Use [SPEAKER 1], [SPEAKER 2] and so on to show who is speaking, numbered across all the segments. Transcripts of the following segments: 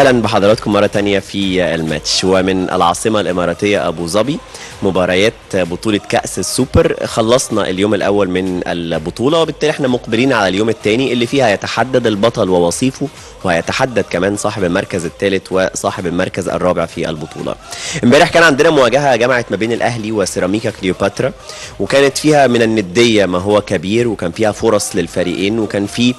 [SPEAKER 1] أهلا بحضراتكم مرة تانية في الماتش. ومن العاصمة الإماراتية أبو ظبي مباريات بطولة كأس السوبر. خلصنا اليوم الأول من البطولة وبالتالي إحنا مقبلين على اليوم الثاني اللي فيها يتحدد البطل ووصيفه وهيتحدد كمان صاحب المركز الثالث وصاحب المركز الرابع في البطولة. امبارح كان عندنا مواجهة جمعت ما بين الأهلي وسيراميكا كليوباترا وكانت فيها من الندية ما هو كبير وكان فيها فرص للفريقين وكان في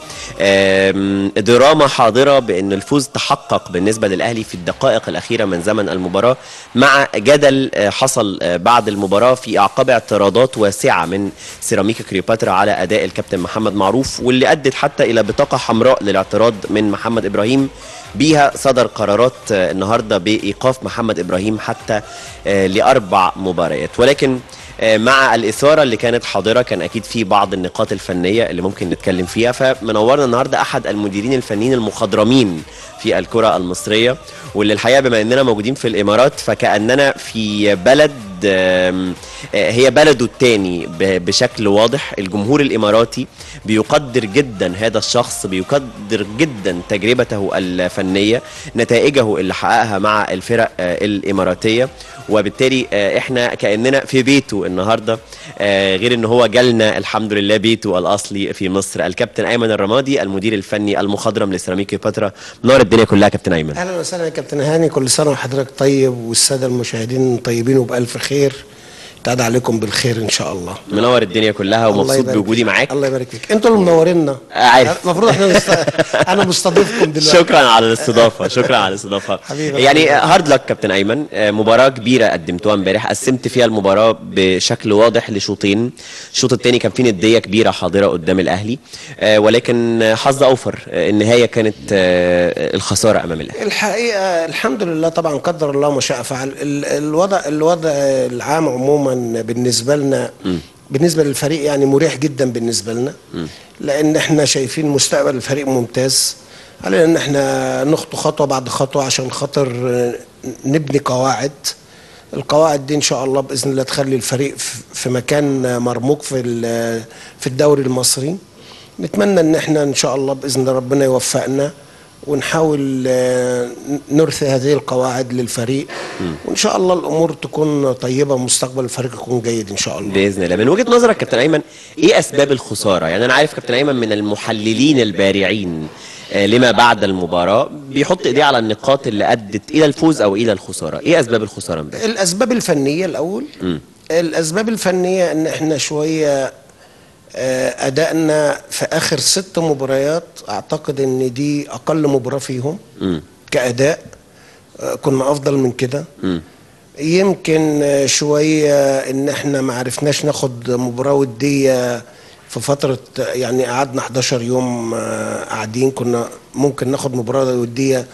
[SPEAKER 1] دراما حاضرة بأن الفوز تحقق بالنسبة للأهلي في الدقائق الأخيرة من زمن المباراة. مع جدل آه، حصل آه، بعد المباراة في أعقاب اعتراضات واسعة من سيراميكا كليوباترا على أداء الكابتن محمد معروف واللي أدت حتى إلى بطاقة حمراء للاعتراض من محمد إبراهيم بيها صدر قرارات آه، النهارده بإيقاف محمد إبراهيم حتى لأربع مباريات. ولكن مع الإثارة اللي كانت حاضرة كان أكيد في بعض النقاط الفنية اللي ممكن نتكلم فيها. فمنورنا النهارده أحد المديرين الفنيين المخضرمين في الكرة المصرية واللي الحقيقة بما إننا موجودين في الإمارات فكأننا في بلد آم، آه، هي بلده الثاني بشكل واضح. الجمهور الإماراتي بيقدر جدا هذا الشخص بيقدر جدا تجربته الفنية نتائجه اللي حققها مع الفرق آه، الإماراتية. وبالتالي آه، إحنا كأننا في بيته النهارده. آه، غير إن هو جالنا الحمد لله بيته الأصلي في مصر. الكابتن أيمن الرمادي المدير الفني المخضرم لسيراميكا كليوباترا منور الدنيا كلها كابتن أيمن.
[SPEAKER 2] أهلا وسهلا يا كابتن هاني. كل سنة وحضرتك طيب والسادة المشاهدين طيبين وبألف خير. خير تعاد عليكم بالخير إن شاء الله.
[SPEAKER 1] منور الدنيا كلها ومبسوط بوجودي. معاك.
[SPEAKER 2] الله يبارك فيك. أنتوا اللي منورينا
[SPEAKER 1] عارف.
[SPEAKER 2] المفروض إحنا نست... أنا مستضيفكم دلوقتي.
[SPEAKER 1] شكرا على الاستضافة شكرا على الاستضافة.
[SPEAKER 2] حبيبي.
[SPEAKER 1] يعني هارد لك كابتن أيمن. آه، مباراة كبيرة قدمتوها امبارح. قسمت فيها المباراة بشكل واضح لشوطين. الشوط الثاني كان فيه ندية كبيرة حاضرة قدام الأهلي. آه، ولكن آه، حظ أوفر. آه، النهاية كانت آه، الخسارة أمام الأهلي.
[SPEAKER 2] الحقيقة الحمد لله طبعا قدر الله ما شاء فعل. ال- الوضع الوضع العام عموما بالنسبة لنا بالنسبة للفريق يعني مريح جدا بالنسبة لنا لأن إحنا شايفين مستقبل الفريق ممتاز. علينا إن إحنا نخطو خطوة بعد خطوة عشان خاطر نبني قواعد. القواعد دي إن شاء الله بإذن الله تخلي الفريق في- مكان مرموق في ال- في الدوري المصري. نتمنى إن إحنا إن شاء الله بإذن ربنا يوفقنا. ونحاول آه، نرثي هذه القواعد للفريق. وإن شاء الله الأمور تكون طيبة ومستقبل الفريق يكون جيد إن شاء الله.
[SPEAKER 1] بإذن الله. من وجهة نظرك كابتن أيمن إيه أسباب الخسارة؟ يعني أنا عارف كابتن أيمن من المحللين البارعين آه، لما بعد المباراة بيحط إيديه على النقاط اللي أدت إلى الفوز أو إلى الخسارة. إيه أسباب الخسارة امبارح؟
[SPEAKER 2] الأسباب الفنية الأول. الأسباب الفنية إن إحنا شوية آه، أدائنا في آخر ست مباريات أعتقد إن دي أقل مباراة فيهم كأداء. آه، كنا أفضل من كده. يمكن آه، شوية إن إحنا ما عرفناش ناخد مباراة ودية في فترة آه، يعني قعدنا 11 يوم آه، قاعدين كنا ممكن ناخد مباراة ودية.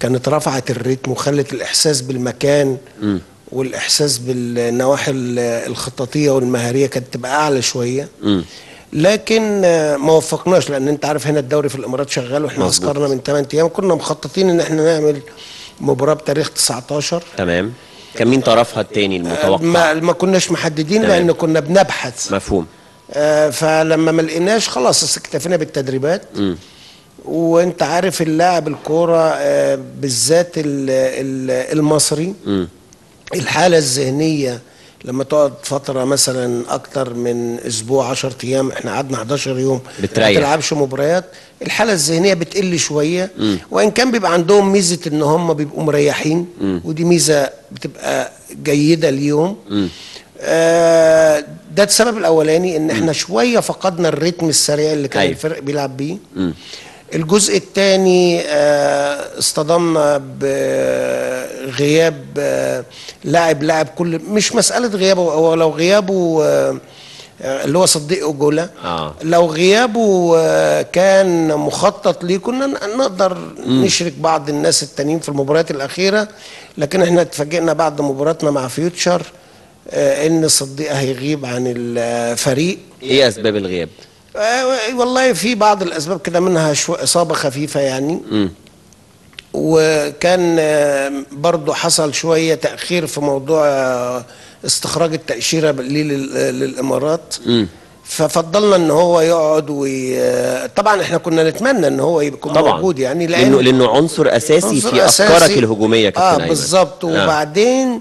[SPEAKER 2] كانت رفعت الريتم وخلت الإحساس بالمكان. والإحساس بالنواحي ال- الخططية والمهارية كانت تبقى أعلى شوية. لكن آه، ما وفقناش لأن أنت عارف هنا الدوري في الإمارات شغال
[SPEAKER 1] وإحنا.
[SPEAKER 2] عسكرنا من 8 أيام. كنا مخططين إن إحنا نعمل مباراة بتاريخ 19
[SPEAKER 1] تمام. كان مين طرفها التاني المتوقع؟
[SPEAKER 2] ما, ما كناش محددين
[SPEAKER 1] تمام.
[SPEAKER 2] لأن كنا بنبحث.
[SPEAKER 1] مفهوم.
[SPEAKER 2] آه فلما ما لقيناش خلاص اكتفينا بالتدريبات. وأنت عارف اللاعب الكورة آه بالذات ال- ال- المصري. الحالة الذهنية لما تقعد فترة مثلا أكتر من أسبوع 10 أيام إحنا قعدنا 11 يوم
[SPEAKER 1] بتريح.
[SPEAKER 2] ما تلعبش مباريات الحالة الذهنية بتقل شوية. وإن كان بيبقى عندهم ميزة إن هم بيبقوا مريحين ودي ميزة بتبقى جيدة ليهم. آه ده السبب الأولاني إن إحنا شوية فقدنا الريتم السريع اللي كان
[SPEAKER 1] أيوة.
[SPEAKER 2] الفرق بيلعب بيه. الجزء الثاني اصطدمنا بغياب آه، لاعب لاعب كل مش مسألة غيابه هو لو غيابه آه، آه، اللي هو صديق أوجولا
[SPEAKER 1] آه.
[SPEAKER 2] لو غيابه آه، كان مخطط ليه كنا نقدر نشرك بعض الناس التانيين في المباريات الأخيرة لكن إحنا اتفاجئنا بعد مباراتنا مع فيوتشر آه، إن صديق هيغيب عن الفريق.
[SPEAKER 1] إيه أسباب الغياب؟
[SPEAKER 2] آه، والله في بعض الأسباب كده منها شو إصابة خفيفة يعني وكان آه، برضو حصل شوية تأخير في موضوع آه، استخراج التأشيرة ليه لل- للإمارات ففضلنا إن هو يقعد وي... طبعا إحنا كنا نتمنى إن هو يكون
[SPEAKER 1] طبعا
[SPEAKER 2] موجود يعني
[SPEAKER 1] لأنه لأنه عنصر أساسي
[SPEAKER 2] عنصر
[SPEAKER 1] في. أفكارك الهجومية كابتن آه.
[SPEAKER 2] بالظبط
[SPEAKER 1] آه.
[SPEAKER 2] وبعدين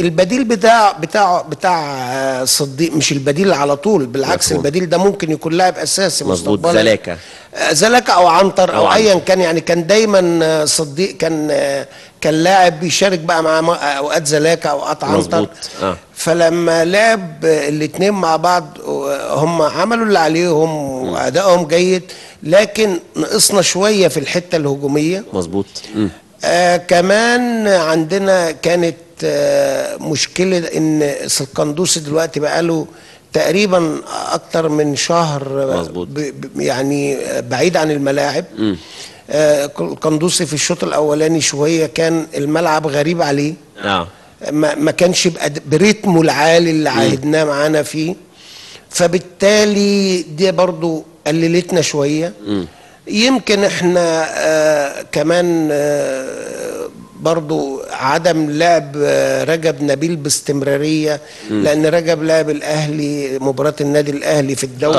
[SPEAKER 2] البديل بتاع بتاع بتاع صديق مش البديل على طول بالعكس
[SPEAKER 1] مفهوم.
[SPEAKER 2] البديل ده ممكن يكون لاعب أساسي
[SPEAKER 1] مظبوط،. زلاكا.
[SPEAKER 2] آه، زلاكا أو عنتر
[SPEAKER 1] أو
[SPEAKER 2] أو, ايا
[SPEAKER 1] عنتر.
[SPEAKER 2] كان يعني كان دايما آه، صديق كان آه، كان لاعب بيشارك بقى مع أوقات زلاكا أوقات عنتر.
[SPEAKER 1] آه.
[SPEAKER 2] فلما لعب الاثنين مع بعض هم عملوا اللي عليهم وأدائهم جيد لكن نقصنا شوية في الحتة الهجومية
[SPEAKER 1] مظبوط.
[SPEAKER 2] آه كمان عندنا كانت آه مشكلة إن القندوسي دلوقتي بقاله تقريبا أكتر من شهر آه، يعني آه، بعيد عن الملاعب. آه القندوسي في الشوط الأولاني شوية كان الملعب غريب عليه.
[SPEAKER 1] آه.
[SPEAKER 2] ما, ما كانش بريتمه العالي اللي عاهدناه معانا فيه. فبالتالي دي برضو قللتنا شوية. يمكن إحنا آه كمان آه برضو عدم لعب آه رجب نبيل باستمرارية لأن رجب لعب الأهلي مباراة النادي الأهلي في الدوري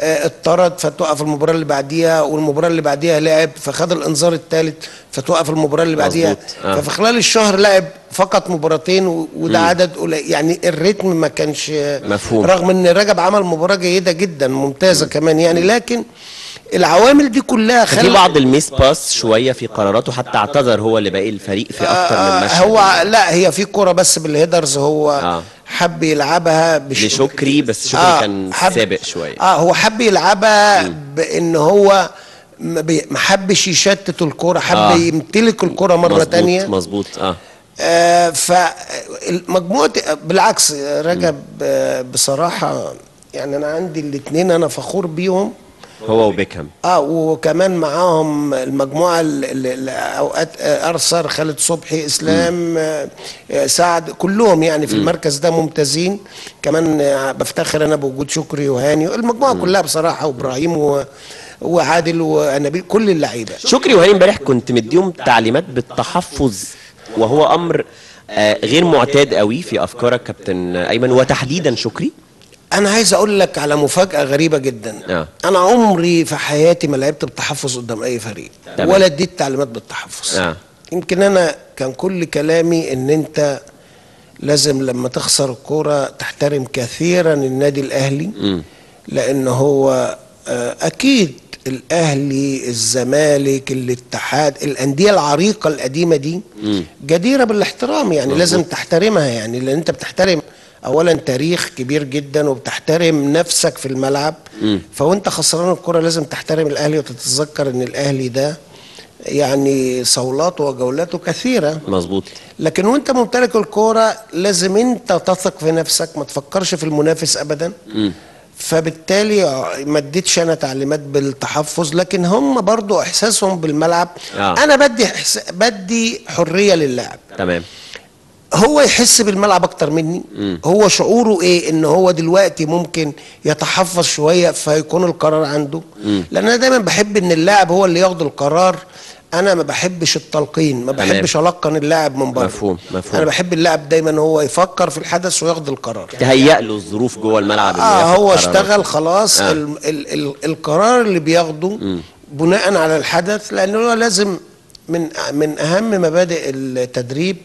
[SPEAKER 1] اتطرد.
[SPEAKER 2] آه، فتوقف المباراة اللي بعديها والمباراة اللي بعديها لعب فخد الإنذار الثالث فتوقف المباراة اللي بعديها.
[SPEAKER 1] آه.
[SPEAKER 2] ففي خلال الشهر لعب فقط مباراتين وده عدد قليل يعني الريتم ما كانش
[SPEAKER 1] مفهوم.
[SPEAKER 2] رغم إن رجب عمل مباراة جيدة جدا ممتازة كمان يعني لكن العوامل دي كلها
[SPEAKER 1] في
[SPEAKER 2] خلت
[SPEAKER 1] بعض ال miss pass شوية في قراراته حتى اعتذر هو لباقي الفريق في أكتر من
[SPEAKER 2] آه،
[SPEAKER 1] مشهد.
[SPEAKER 2] هو لا هي في كرة بس بال headers هو
[SPEAKER 1] آه.
[SPEAKER 2] حب يلعبها pass
[SPEAKER 1] لشكري بس شكري كان سابق شوية.
[SPEAKER 2] آه هو حب يلعبها بإن هو ما حبش يشتت الكرة حب
[SPEAKER 1] آه.
[SPEAKER 2] يمتلك الكرة مرة
[SPEAKER 1] مظبوط
[SPEAKER 2] تانية.
[SPEAKER 1] مظبوط آه.
[SPEAKER 2] آه فمجموعة بالعكس رجب آه بصراحة يعني أنا عندي الاثنين أنا فخور بيهم.
[SPEAKER 1] هو وبيكهام.
[SPEAKER 2] آه وكمان معاهم المجموعة اللي أوقات آه، ارثر خالد صبحي إسلام آه، آه، سعد كلهم يعني في المركز ده ممتازين. كمان بفتخر أنا بوجود شكري وهاني. المجموعة كلها بصراحة وإبراهيم و وعادل ونبيل كل اللعيبة.
[SPEAKER 1] شكري وهاني امبارح كنت مديهم تعليمات بالتحفظ وهو أمر غير معتاد قوي في أفكارك كابتن أيمن وتحديدا شكري.
[SPEAKER 2] أنا عايز أقول لك على مفاجأة غريبة جدا
[SPEAKER 1] آه.
[SPEAKER 2] أنا عمري في حياتي ما لعبت بالتحفظ قدام أي فريق
[SPEAKER 1] تمام.
[SPEAKER 2] ولا اديت تعليمات بالتحفظ
[SPEAKER 1] آه.
[SPEAKER 2] يمكن أنا كان كل كلامي إن أنت لازم لما تخسر الكورة تحترم كثيرا النادي الأهلي لأن هو آه، أكيد الأهلي الزمالك الاتحاد الأندية العريقة القديمة دي جديرة بالاحترام يعني لازم تحترمها يعني لأن أنت بتحترم اولا تاريخ كبير جدا وبتحترم نفسك في الملعب. فوانت خسران الكرة لازم تحترم الأهلي وتتذكر إن الأهلي ده يعني صولاته وجولاته كثيرة.
[SPEAKER 1] مظبوط.
[SPEAKER 2] لكن وأنت ممتلك الكوره لازم أنت تثق في نفسك ما تفكرش في المنافس ابدا. فبالتالي ما اديتش أنا تعليمات بالتحفظ لكن هم برضو إحساسهم بالملعب.
[SPEAKER 1] آه.
[SPEAKER 2] أنا بدي. بدي حرية للاعب.
[SPEAKER 1] تمام.
[SPEAKER 2] هو يحس بالملعب أكتر مني هو شعوره إيه إن هو دلوقتي ممكن يتحفظ شوية فيكون القرار عنده لأن أنا دايما بحب إن اللاعب هو اللي ياخد القرار أنا ما بحبش التلقين ما. بحبش ألقن اللاعب من بره
[SPEAKER 1] مفهوم، مفهوم.
[SPEAKER 2] أنا بحب اللاعب دايما هو يفكر في الحدث وياخد القرار
[SPEAKER 1] تهيأ له الظروف جوه الملعب آه
[SPEAKER 2] هو. اشتغل خلاص
[SPEAKER 1] آه.
[SPEAKER 2] آه. ال ال ال القرار اللي بياخده بناء على الحدث لأنه لازم من من أهم مبادئ التدريب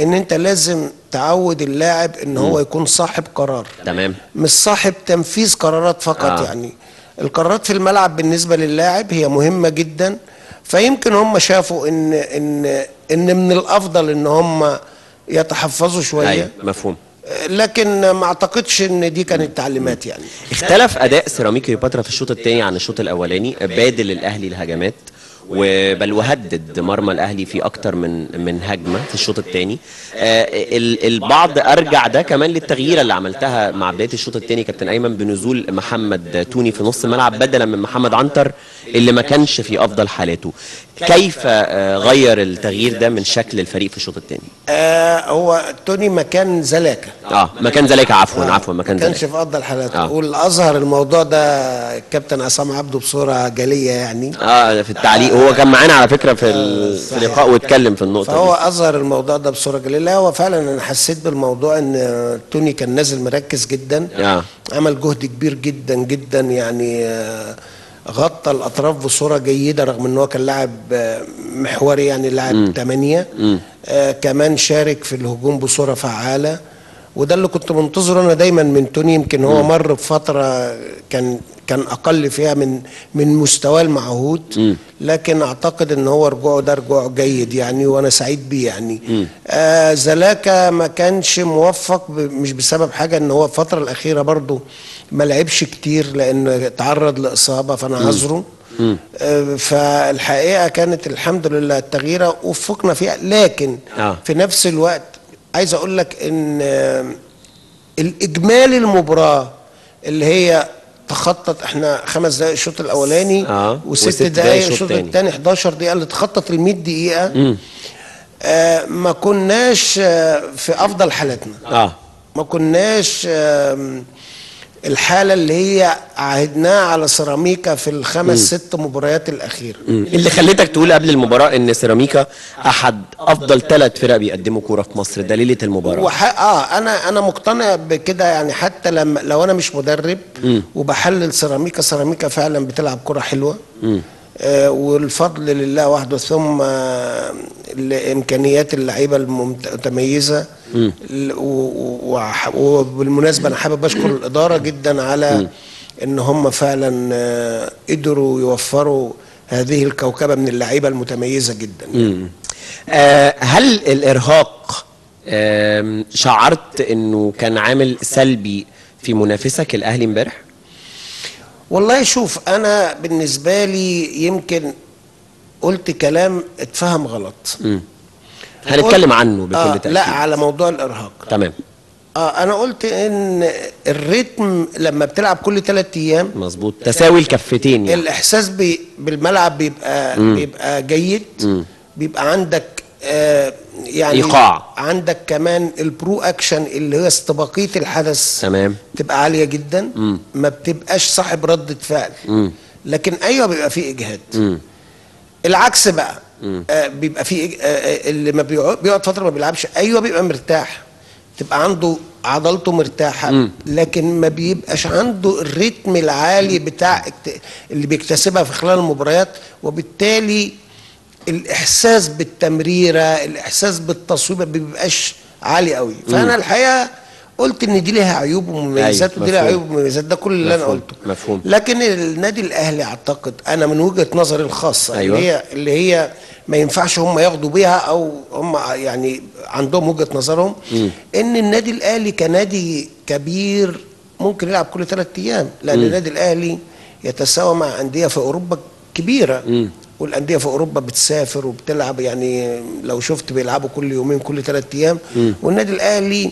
[SPEAKER 2] إن أنت لازم تعود اللاعب إن هو يكون صاحب قرار.
[SPEAKER 1] تمام.
[SPEAKER 2] مش صاحب تنفيذ قرارات فقط
[SPEAKER 1] آه.
[SPEAKER 2] يعني. القرارات في الملعب بالنسبة لللاعب هي مهمة جدا. فيمكن هم شافوا إن إن إن من الأفضل إن هم يتحفظوا شوية.
[SPEAKER 1] أيوه مفهوم.
[SPEAKER 2] لكن ما أعتقدش إن دي كانت تعليمات يعني.
[SPEAKER 1] اختلف أداء سيراميكا كليوباترا في الشوط الثاني عن الشوط الأولاني بادل الأهلي الهجمات وبل وهدد مرمى الأهلي في أكتر من من هجمة في الشوط الثاني آه ال- البعض أرجع ده كمان للتغييرة اللي عملتها مع بداية الشوط الثاني كابتن أيمن بنزول محمد توني في نص الملعب بدلا من محمد عنتر اللي ما كانش في أفضل حالاته. كيف آه، غير التغيير ده من شكل الفريق في الشوط الثاني
[SPEAKER 2] آه هو توني مكان زلاكه
[SPEAKER 1] آه مكان ذلك عفوا عفوا مكان
[SPEAKER 2] ما كانش في أفضل حالاته.
[SPEAKER 1] آه.
[SPEAKER 2] والأظهر الموضوع ده الكابتن عصام عبده بصورة جلية يعني.
[SPEAKER 1] آه في التعليق. هو كان معانا على فكرة في في اللقاء واتكلم في النقطة
[SPEAKER 2] فهو
[SPEAKER 1] دي.
[SPEAKER 2] أظهر الموضوع ده بصورة جلية. لا هو فعلا أنا حسيت بالموضوع إن توني كان نازل مركز جدا.
[SPEAKER 1] آه.
[SPEAKER 2] عمل جهد كبير جدا جدا يعني آه، غطى الأطراف بصورة جيدة رغم إن هو كان لاعب آه، محوري يعني لاعب 8 آه كمان شارك في الهجوم بصورة فعالة. وده اللي كنت منتظره أنا دايما من توني. يمكن هو مر بفترة كان كان أقل فيها من من مستواه المعهود لكن أعتقد إن هو رجوعه ده رجوع جيد يعني وأنا سعيد بيه يعني. آه زلاكا ما كانش موفق مش بسبب حاجة إن هو الفترة الأخيرة برضو ما لعبش كتير لأن تعرض لإصابة فأنا عذره. آه، فالحقيقة كانت الحمد لله التغييرة وفقنا فيها. لكن
[SPEAKER 1] آه.
[SPEAKER 2] في نفس الوقت عايز أقول لك إن آه، الإجمالي المباراة اللي هي تخطط إحنا خمس دقائق الشوط الأولاني
[SPEAKER 1] آه،
[SPEAKER 2] وست دقائق
[SPEAKER 1] الشوط.
[SPEAKER 2] الثاني 11 دقيقه اللي تخطط ال 100 دقيقة. آه ما كناش آه في أفضل حالاتنا.
[SPEAKER 1] آه.
[SPEAKER 2] ما كناش آم، الحالة اللي هي عهدناها على سيراميكا في الخمس ست مباريات الأخيرة.
[SPEAKER 1] اللي خليتك تقول قبل المباراة إن سيراميكا أحد أفضل ثلاث فرق بيقدموا كورة في مصر ده ليله المباراة.
[SPEAKER 2] وح... آه أنا أنا مقتنع بكده يعني حتى لما لو أنا مش مدرب وبحلل سيراميكا سيراميكا فعلا بتلعب كرة حلوة. آه والفضل لله وحده ثم آه لإمكانيات اللعيبة المتميزة. وبالمناسبة أنا حابب أشكر الإدارة جدا على إن هم فعلا آه قدروا يوفروا هذه الكوكبة من اللعيبة المتميزة جدا.
[SPEAKER 1] آه هل الإرهاق آم، شعرت إنه كان عامل سلبي في منافسك الأهلي امبارح؟
[SPEAKER 2] والله شوف أنا بالنسبة لي يمكن قلت كلام اتفهم غلط.
[SPEAKER 1] هنتكلم عنه بكل
[SPEAKER 2] آه
[SPEAKER 1] تأكيد.
[SPEAKER 2] لا على موضوع الإرهاق.
[SPEAKER 1] تمام.
[SPEAKER 2] آه أنا قلت إن ال rhythm لما بتلعب كل ثلاث أيام
[SPEAKER 1] مظبوط. تساوي الكفتين يعني.
[SPEAKER 2] الإحساس بي بالملعب بيبقى بيبقى جيد. بيبقى عندك آه يعني
[SPEAKER 1] إيقاع.
[SPEAKER 2] عندك كمان ال pro action اللي هي استباقية الحدث
[SPEAKER 1] تمام.
[SPEAKER 2] تبقى عالية جدا. ما بتبقاش صاحب ردة فعل. لكن أيوه بيبقى فيه إجهاد. العكس بقى. آه بيبقى إج- آه آه، اللي ما بيقعد, فترة ما بيلعبش. أيوه بيبقى مرتاح. تبقى عنده عضلته مرتاحة. لكن ما بيبقاش عنده الريتم العالي بتاع اللي بيكتسبها في خلال المباريات. وبالتالي الإحساس بالتمريرة الإحساس بالتصويب ما بيبقاش عالي قوي فأنا الحقيقة قلت إن دي ليها عيوب ومميزات
[SPEAKER 1] أيوة،
[SPEAKER 2] ودي ليها. عيوب ومميزات ده كل اللي أنا
[SPEAKER 1] مفهوم،
[SPEAKER 2] قلته.
[SPEAKER 1] مفهوم.
[SPEAKER 2] لكن النادي الأهلي أعتقد أنا من وجهة نظري الخاصة
[SPEAKER 1] أيوة.
[SPEAKER 2] اللي هي اللي هي ما ينفعش هم ياخدوا بيها أو هم يعني عندهم وجهة نظرهم إن النادي الأهلي كنادي كبير ممكن يلعب كل ثلاث أيام لأن النادي الأهلي يتساوى مع أندية في أوروبا كبيرة. والأندية في أوروبا بتسافر وبتلعب يعني لو شفت بيلعبوا كل يومين كل ثلاث أيام. والنادي الأهلي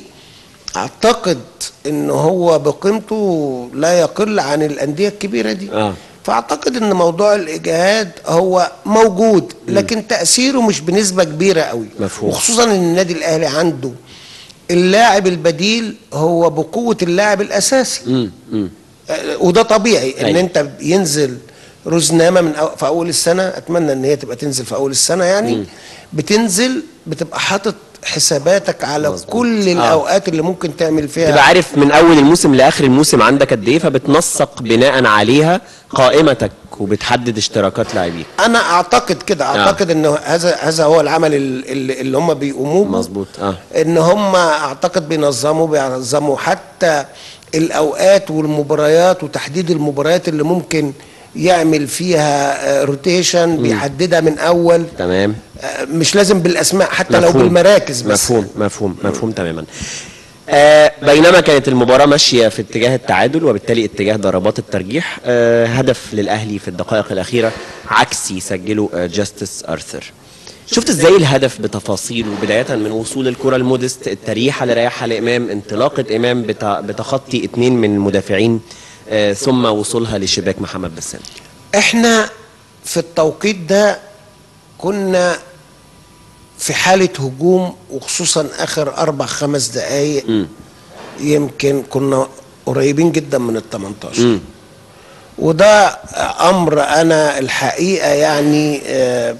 [SPEAKER 2] أعتقد إن هو بقيمته لا يقل عن الأندية الكبيرة دي
[SPEAKER 1] آه.
[SPEAKER 2] فأعتقد إن موضوع الإجهاد هو موجود لكن تأثيره مش بنسبة كبيرة قوي
[SPEAKER 1] مفهوم.
[SPEAKER 2] وخصوصا إن النادي الأهلي عنده اللاعب البديل هو بقوة اللاعب الأساسي
[SPEAKER 1] مم. مم.
[SPEAKER 2] آه، وده طبيعي إن
[SPEAKER 1] أيوة.
[SPEAKER 2] أنت ينزل رزنامه من أو في أول السنة أتمنى إن هي تبقى تنزل في أول السنة يعني بتنزل بتبقى حاطط حساباتك على
[SPEAKER 1] مظبوط.
[SPEAKER 2] كل
[SPEAKER 1] آه.
[SPEAKER 2] الأوقات اللي ممكن تعمل فيها
[SPEAKER 1] تبقى عارف من أول الموسم لآخر الموسم عندك قد إيه فبتنسق بناء عليها قائمتك وبتحدد اشتراكات لاعبيك
[SPEAKER 2] أنا أعتقد كده أعتقد ان هذا هذا هو العمل ال- ال- اللي هم بيقوموه
[SPEAKER 1] مظبوط آه
[SPEAKER 2] إن هم أعتقد بينظموا بينظموا حتى الأوقات والمباريات وتحديد المباريات اللي ممكن يعمل فيها روتيشن بيحددها من أول.
[SPEAKER 1] تمام.
[SPEAKER 2] آه، مش لازم بالأسماء حتى لو
[SPEAKER 1] مفهوم.
[SPEAKER 2] بالمراكز بس.
[SPEAKER 1] مفهوم مفهوم مفهوم تماما. آه بينما كانت المباراة ماشية في اتجاه التعادل وبالتالي اتجاه ضربات الترجيح آه هدف للأهلي في الدقائق الأخيرة عكسي سجله آه جاستس أرثر. شفت إزاي الهدف بتفاصيله بداية من وصول الكرة المودست التريحة لرياحة الإمام انطلاقة إمام بت- بتخطي اتنين من المدافعين آه ثم وصولها لشباك محمد بسام.
[SPEAKER 2] إحنا في التوقيت ده كنا في حالة هجوم وخصوصا آخر أربع خمس دقايق يمكن كنا قريبين جدا من ال 18 وده أمر أنا الحقيقة يعني آه،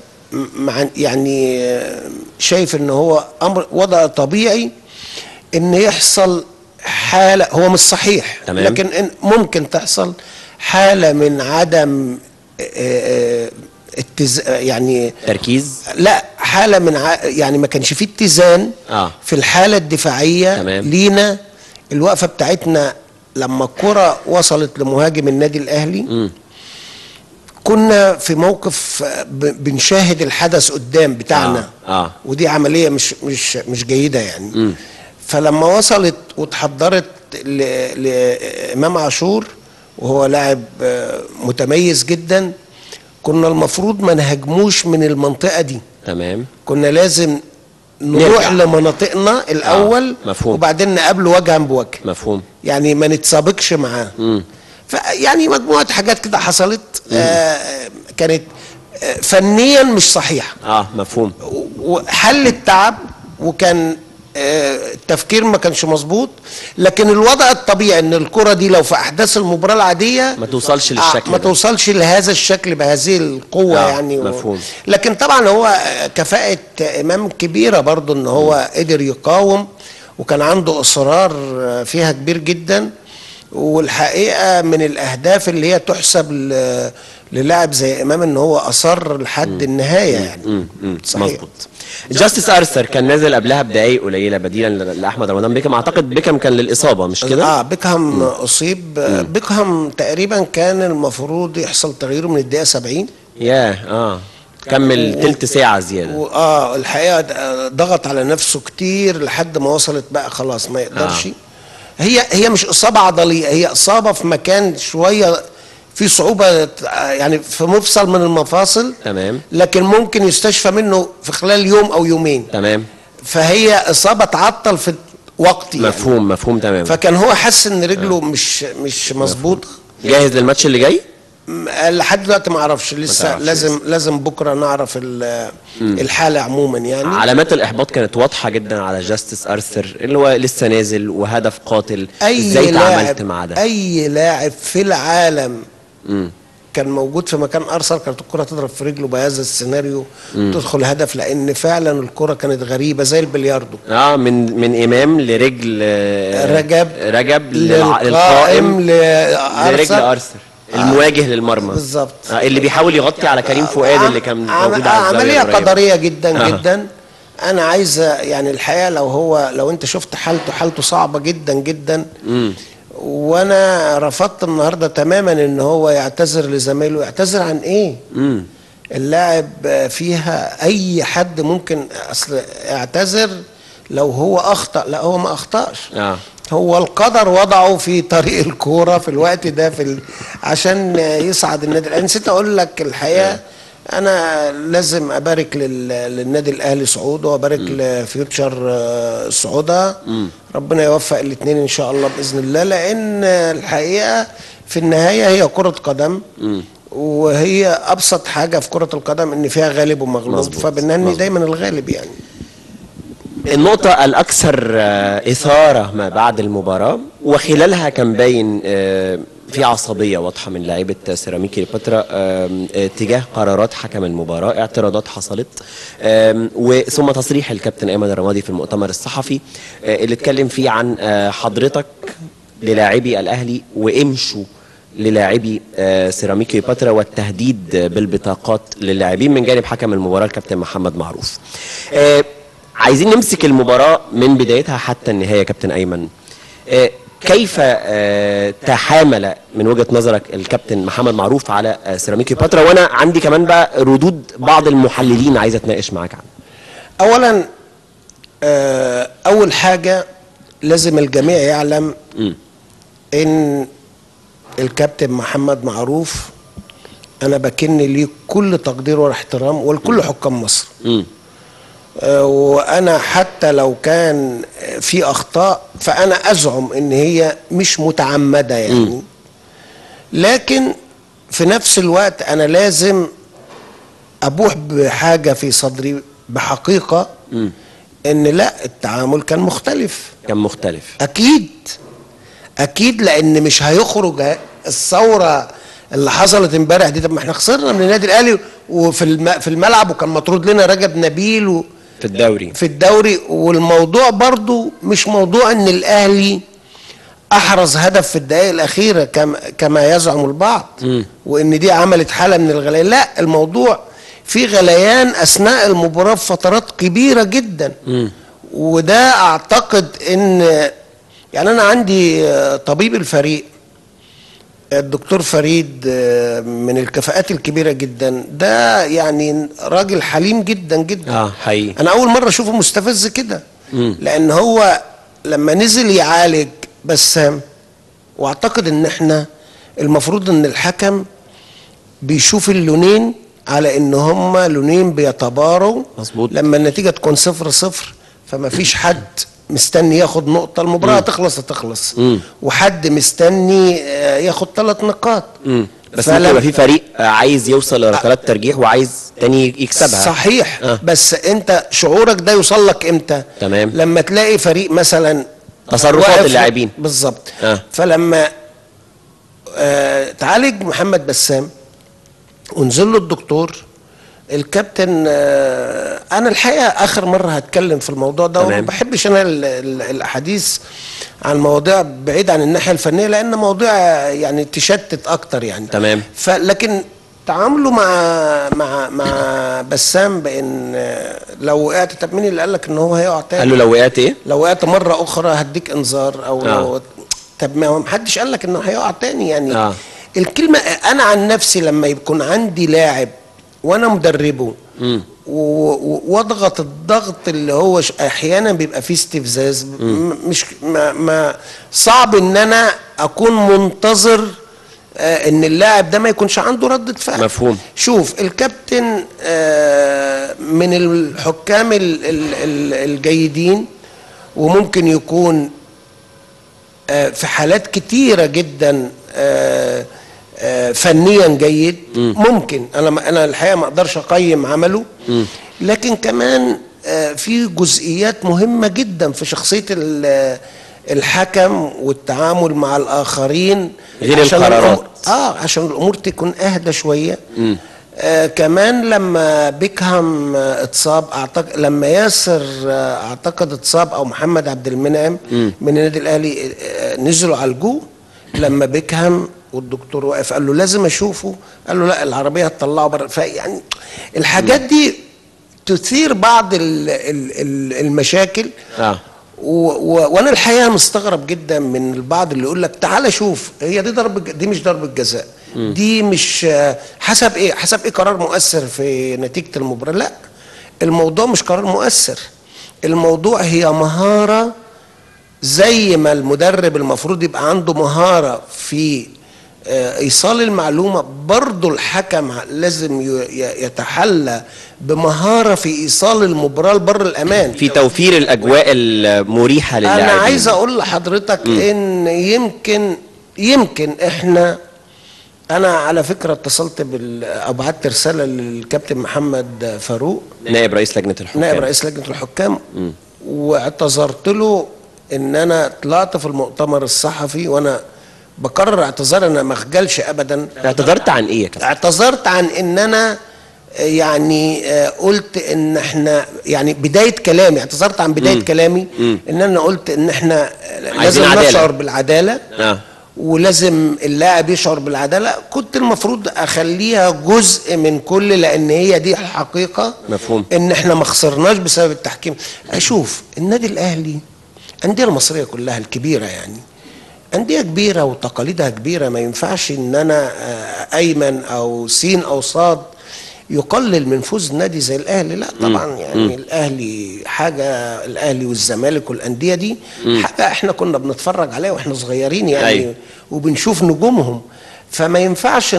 [SPEAKER 2] يعني آه، شايف إن هو أمر وضع طبيعي إن يحصل حالة هو مش صحيح
[SPEAKER 1] تمام.
[SPEAKER 2] لكن إن ممكن تحصل حالة من عدم اتز... يعني
[SPEAKER 1] تركيز
[SPEAKER 2] لا حالة من ع... يعني ما كانش فيه اتزان
[SPEAKER 1] آه.
[SPEAKER 2] في الحالة الدفاعية
[SPEAKER 1] تمام.
[SPEAKER 2] لينا الوقفة بتاعتنا لما الكرة وصلت لمهاجم النادي الأهلي كنا في موقف ب... بنشاهد الحدث قدام بتاعنا
[SPEAKER 1] آه، آه.
[SPEAKER 2] ودي عملية مش مش مش جيدة يعني فلما وصلت وتحضرت. لامام عاشور وهو لاعب آه، متميز جدا كنا المفروض ما نهاجموش من المنطقة دي.
[SPEAKER 1] تمام.
[SPEAKER 2] كنا لازم نروح
[SPEAKER 1] نرجع.
[SPEAKER 2] لمناطقنا الأول
[SPEAKER 1] آه، مفهوم.
[SPEAKER 2] وبعدين نقابله وجها بوجه
[SPEAKER 1] مفهوم.
[SPEAKER 2] يعني ما نتسابقش معاه. فيعني مجموعة حاجات كده حصلت آه كانت آه فنيا مش صحيحة.
[SPEAKER 1] آه مفهوم.
[SPEAKER 2] وحل التعب وكان التفكير ما كانش مظبوط لكن الوضع الطبيعي إن الكرة دي لو في أحداث المباراة العادية
[SPEAKER 1] ما توصلش
[SPEAKER 2] آه،
[SPEAKER 1] للشكل
[SPEAKER 2] ما. توصلش لهذا الشكل بهذه القوة
[SPEAKER 1] آه،
[SPEAKER 2] يعني و-
[SPEAKER 1] مفهوم.
[SPEAKER 2] لكن طبعا هو كفاءة إمام كبيرة برضو إن هو قدر يقاوم وكان عنده إصرار فيها كبير جدا والحقيقة من الأهداف اللي هي تحسب ل- للاعب زي إمام إن هو أصر لحد النهاية يعني. صحيح.
[SPEAKER 1] مظبوط. جاستس ارثر كان نازل قبلها بدقايق قليلة بديلا لأحمد رمضان. بيكم أعتقد بيكم كان للإصابة مش كده؟
[SPEAKER 2] آه بيكهام أصيب. بيكهام تقريبا كان المفروض يحصل تغييره من الدقيقة 70
[SPEAKER 1] ياه آه. كمل تلت ساعة زيادة.
[SPEAKER 2] واه الحقيقة د- ضغط على نفسه كتير لحد ما وصلت بقى خلاص ما يقدرش.
[SPEAKER 1] آه.
[SPEAKER 2] هي هي مش إصابة عضلية هي إصابة في مكان شوية في صعوبة يعني في مفصل من المفاصل
[SPEAKER 1] تمام.
[SPEAKER 2] لكن ممكن يستشفى منه في خلال يوم أو يومين.
[SPEAKER 1] تمام.
[SPEAKER 2] فهي إصابة تعطل في وقت يعني.
[SPEAKER 1] مفهوم مفهوم تمام
[SPEAKER 2] فكان هو حس إن رجله مش مش مظبوطه
[SPEAKER 1] جاهز للماتش اللي جاي؟
[SPEAKER 2] لحد دلوقتي ما أعرفش. لسه لازم لازم بكرة نعرف ال- الحالة عموما يعني.
[SPEAKER 1] علامات الإحباط كانت واضحة جدا على جاستس أرثر اللي هو لسه نازل وهدف قاتل.
[SPEAKER 2] أي
[SPEAKER 1] إزاي تعاملت
[SPEAKER 2] لاعب
[SPEAKER 1] مع ده؟
[SPEAKER 2] أي لاعب في العالم كان موجود في مكان أرسل كانت الكرة تضرب في رجله بهذا السيناريو تدخل هدف لأن فعلا الكرة كانت غريبة زي البلياردو
[SPEAKER 1] آه من من إمام لرجل آه،
[SPEAKER 2] رجب
[SPEAKER 1] رجب
[SPEAKER 2] للقائم
[SPEAKER 1] لرجل ارثر المواجه للمرمى
[SPEAKER 2] بالظبط.
[SPEAKER 1] آه اللي بيحاول يغطي على كريم فؤاد اللي كان موجود على
[SPEAKER 2] الزاوية
[SPEAKER 1] عملية.
[SPEAKER 2] قدرية جدا
[SPEAKER 1] آه.
[SPEAKER 2] جدا أنا عايز يعني الحقيقة لو هو لو أنت شفت حالته حالته صعبة جدا جدا وأنا رفضت النهارده تماما ان هو يعتذر لزمايله. يعتذر عن إيه؟
[SPEAKER 1] مم.
[SPEAKER 2] اللاعب فيها اي حد ممكن اصل اعتذر لو هو اخطأ. لا هو ما اخطأش.
[SPEAKER 1] آه.
[SPEAKER 2] هو القدر وضعه في طريق الكورة في الوقت ده في ال... عشان يصعد النادي. الاهلي نسيت أقول لك الحقيقة أنا لازم أبارك لل... للنادي الأهلي صعوده وأبارك لفيوتشر آه، صعودها ربنا يوفق الاثنين إن شاء الله بإذن الله لأن الحقيقة في النهاية هي كرة قدم. وهي أبسط حاجة في كرة القدم إن فيها غالب ومغلوب. فبنهني. دايما الغالب يعني.
[SPEAKER 1] النقطة الأكثر آه، إثارة ما بعد المباراة وخلالها كان باين آه، في عصبية واضحة من لاعيبة سيراميكا كليوباترا آه، تجاه قرارات حكم المباراة اعتراضات حصلت وثم تصريح الكابتن أيمن الرمادي في المؤتمر الصحفي آه، اللي اتكلم فيه عن آه، حضرتك للاعبي الأهلي وامشوا للاعبي سيراميكا كليوباترا والتهديد بالبطاقات للاعبين من جانب حكم المباراة الكابتن محمد معروف. عايزين نمسك المباراة من بدايتها حتى النهاية يا كابتن أيمن. آه، كيف آه، تحامل من وجهة نظرك الكابتن محمد معروف على آه، سيراميكا كليوباترا وأنا عندي كمان بقى ردود بعض المحللين عايز أتناقش معاك عنها
[SPEAKER 2] اولا آه، أول حاجة لازم الجميع يعلم. إن الكابتن محمد معروف أنا بكن ليه كل تقدير واحترام ولكل حكام مصر
[SPEAKER 1] مم.
[SPEAKER 2] آه، وأنا حتى لو كان في أخطاء فأنا أزعم إن هي مش متعمدة يعني. لكن في نفس الوقت أنا لازم أبوح بحاجة في صدري بحقيقة إن لا التعامل كان مختلف.
[SPEAKER 1] كان مختلف.
[SPEAKER 2] أكيد. أكيد لأن مش هيخرج الثورة اللي حصلت امبارح دي. طب ما إحنا خسرنا من النادي الأهلي وفي. في الملعب وكان مطرود لنا رجب نبيل و...
[SPEAKER 1] في الدوري.
[SPEAKER 2] في الدوري والموضوع برضو مش موضوع إن الأهلي أحرز هدف في الدقائق الأخيرة كما كما يزعم البعض وإن دي عملت حالة من الغليان. لا الموضوع في غليان أثناء المباراة في فترات كبيرة جدا. وده أعتقد إن يعني أنا عندي آه، طبيب الفريق الدكتور فريد آه، من الكفاءات الكبيرة جدا. ده يعني راجل حليم جدا جدا.
[SPEAKER 1] آه حقيقي.
[SPEAKER 2] أنا أول مرة أشوفه مستفز كده. لأن هو لما نزل يعالج بسام وأعتقد إن إحنا المفروض إن الحكم بيشوف اللونين على إن هما لونين بيتباروا.
[SPEAKER 1] مظبوط.
[SPEAKER 2] لما النتيجة تكون صفر صفر فما فيش حد مستني ياخد نقطة المباراة تخلص هتخلص وحد مستني آه، ياخد ثلاث نقاط
[SPEAKER 1] مم. بس ممكن يبقى في فريق آه، عايز يوصل لركلات ترجيح وعايز تاني يكسبها
[SPEAKER 2] صحيح
[SPEAKER 1] آه.
[SPEAKER 2] بس انت شعورك ده يوصل لك إمتى
[SPEAKER 1] تمام.
[SPEAKER 2] لما تلاقي فريق مثلا
[SPEAKER 1] تصرفات اللاعبين.
[SPEAKER 2] بالظبط
[SPEAKER 1] آه.
[SPEAKER 2] فلما آه تعالج محمد بسام ونزل له الدكتور الكابتن آه أنا الحقيقة آخر مرة هتكلم في الموضوع ده وما. بحبش أنا ال- ال- الأحاديث عن مواضيع بعيد عن الناحية الفنية لأن مواضيع يعني تشتت أكتر يعني
[SPEAKER 1] تمام.
[SPEAKER 2] فلكن تعامله مع مع مع بسام بإن آه، لو وقعت طب مين اللي قال لك إن هو هيقع تاني
[SPEAKER 1] قال له لو وقعت إيه
[SPEAKER 2] لو وقعت مرة أخرى هديك إنذار أو
[SPEAKER 1] آه.
[SPEAKER 2] لو طب ما هو محدش قال لك إنه هيقع تاني يعني
[SPEAKER 1] آه.
[SPEAKER 2] الكلمة أنا عن نفسي لما يكون عندي لاعب وأنا مدربه. واضغط الضغط اللي هو أحيانا بيبقى فيه استفزاز. مش ما, ما صعب ان أنا اكون منتظر آه ان اللاعب ده ما يكونش عنده ردة فعل.
[SPEAKER 1] مفهوم.
[SPEAKER 2] شوف الكابتن آه من الحكام ال- ال- ال- الجيدين وممكن يكون آه، في حالات كتيرة جدا آه، فنيا جيد. ممكن. أنا أنا الحقيقة ما أقدرش أقيم عمله. لكن كمان آه، في جزئيات مهمة جدا في شخصية ال- الحكم والتعامل مع الآخرين
[SPEAKER 1] غير
[SPEAKER 2] عشان
[SPEAKER 1] القرارات.
[SPEAKER 2] الأمور- آه عشان الأمور تكون أهدى شوية. آه كمان لما بيكهام آه اتصاب اعتقد لما ياسر آه أعتقد اتصاب أو محمد عبد المنعم من النادي الأهلي آه نزلوا عالجوه لما بيكهام والدكتور واقف قال له لازم أشوفه. قال له لا العربية هتطلعه بره. فيعني الحاجات دي تثير بعض ال ال ال المشاكل.
[SPEAKER 1] آه.
[SPEAKER 2] و وأنا الحقيقة مستغرب جدا من البعض اللي يقول لك تعالى شوف هي دي ضرب دي مش ضربه جزاء دي مش آه، حسب إيه؟ حسب إيه قرار مؤثر في نتيجة المباراة؟ لا. الموضوع مش قرار مؤثر. الموضوع هي مهارة زي ما المدرب المفروض يبقى عنده مهارة في آه، إيصال المعلومة برضه الحكم لازم يتحلى بمهارة في إيصال المباراة لبر الأمان.
[SPEAKER 1] في توفير الأجواء المريحة للاعبين.
[SPEAKER 2] أنا عايز أقول لحضرتك إن يمكن يمكن إحنا أنا على فكرة اتصلت بال أو بعت رسالة للكابتن محمد فاروق.
[SPEAKER 1] نائب رئيس لجنة الحكام.
[SPEAKER 2] نائب رئيس لجنة الحكام. واعتذرت له إن أنا طلعت في المؤتمر الصحفي وأنا بكرر اعتذار أنا ما اخجلش ابدا.
[SPEAKER 1] اعتذرت عن إيه كابتن
[SPEAKER 2] اعتذرت عن إن أنا آه، يعني آه، قلت إن إحنا يعني بداية كلامي اعتذرت عن بداية كلامي إن أنا قلت إن إحنا آه، لازم
[SPEAKER 1] عدالة.
[SPEAKER 2] نشعر بالعدالة
[SPEAKER 1] آه.
[SPEAKER 2] ولازم اللاعب يشعر بالعدالة. كنت المفروض أخليها جزء من كل لأن هي دي الحقيقة.
[SPEAKER 1] مفهوم.
[SPEAKER 2] إن إحنا ما خسرناش بسبب التحكيم. أشوف النادي الأهلي الأندية المصرية كلها الكبيرة يعني أندية كبيرة وتقاليدها كبيرة ما ينفعش إن أنا آه، أيمن أو سين أو صاد يقلل من فوز نادي زي الأهلي. لا طبعا يعني الأهلي حاجة الأهلي والزمالك والأندية دي حاجة إحنا كنا بنتفرج عليها وإحنا صغيرين يعني
[SPEAKER 1] أيوة.
[SPEAKER 2] وبنشوف نجومهم. فما ينفعش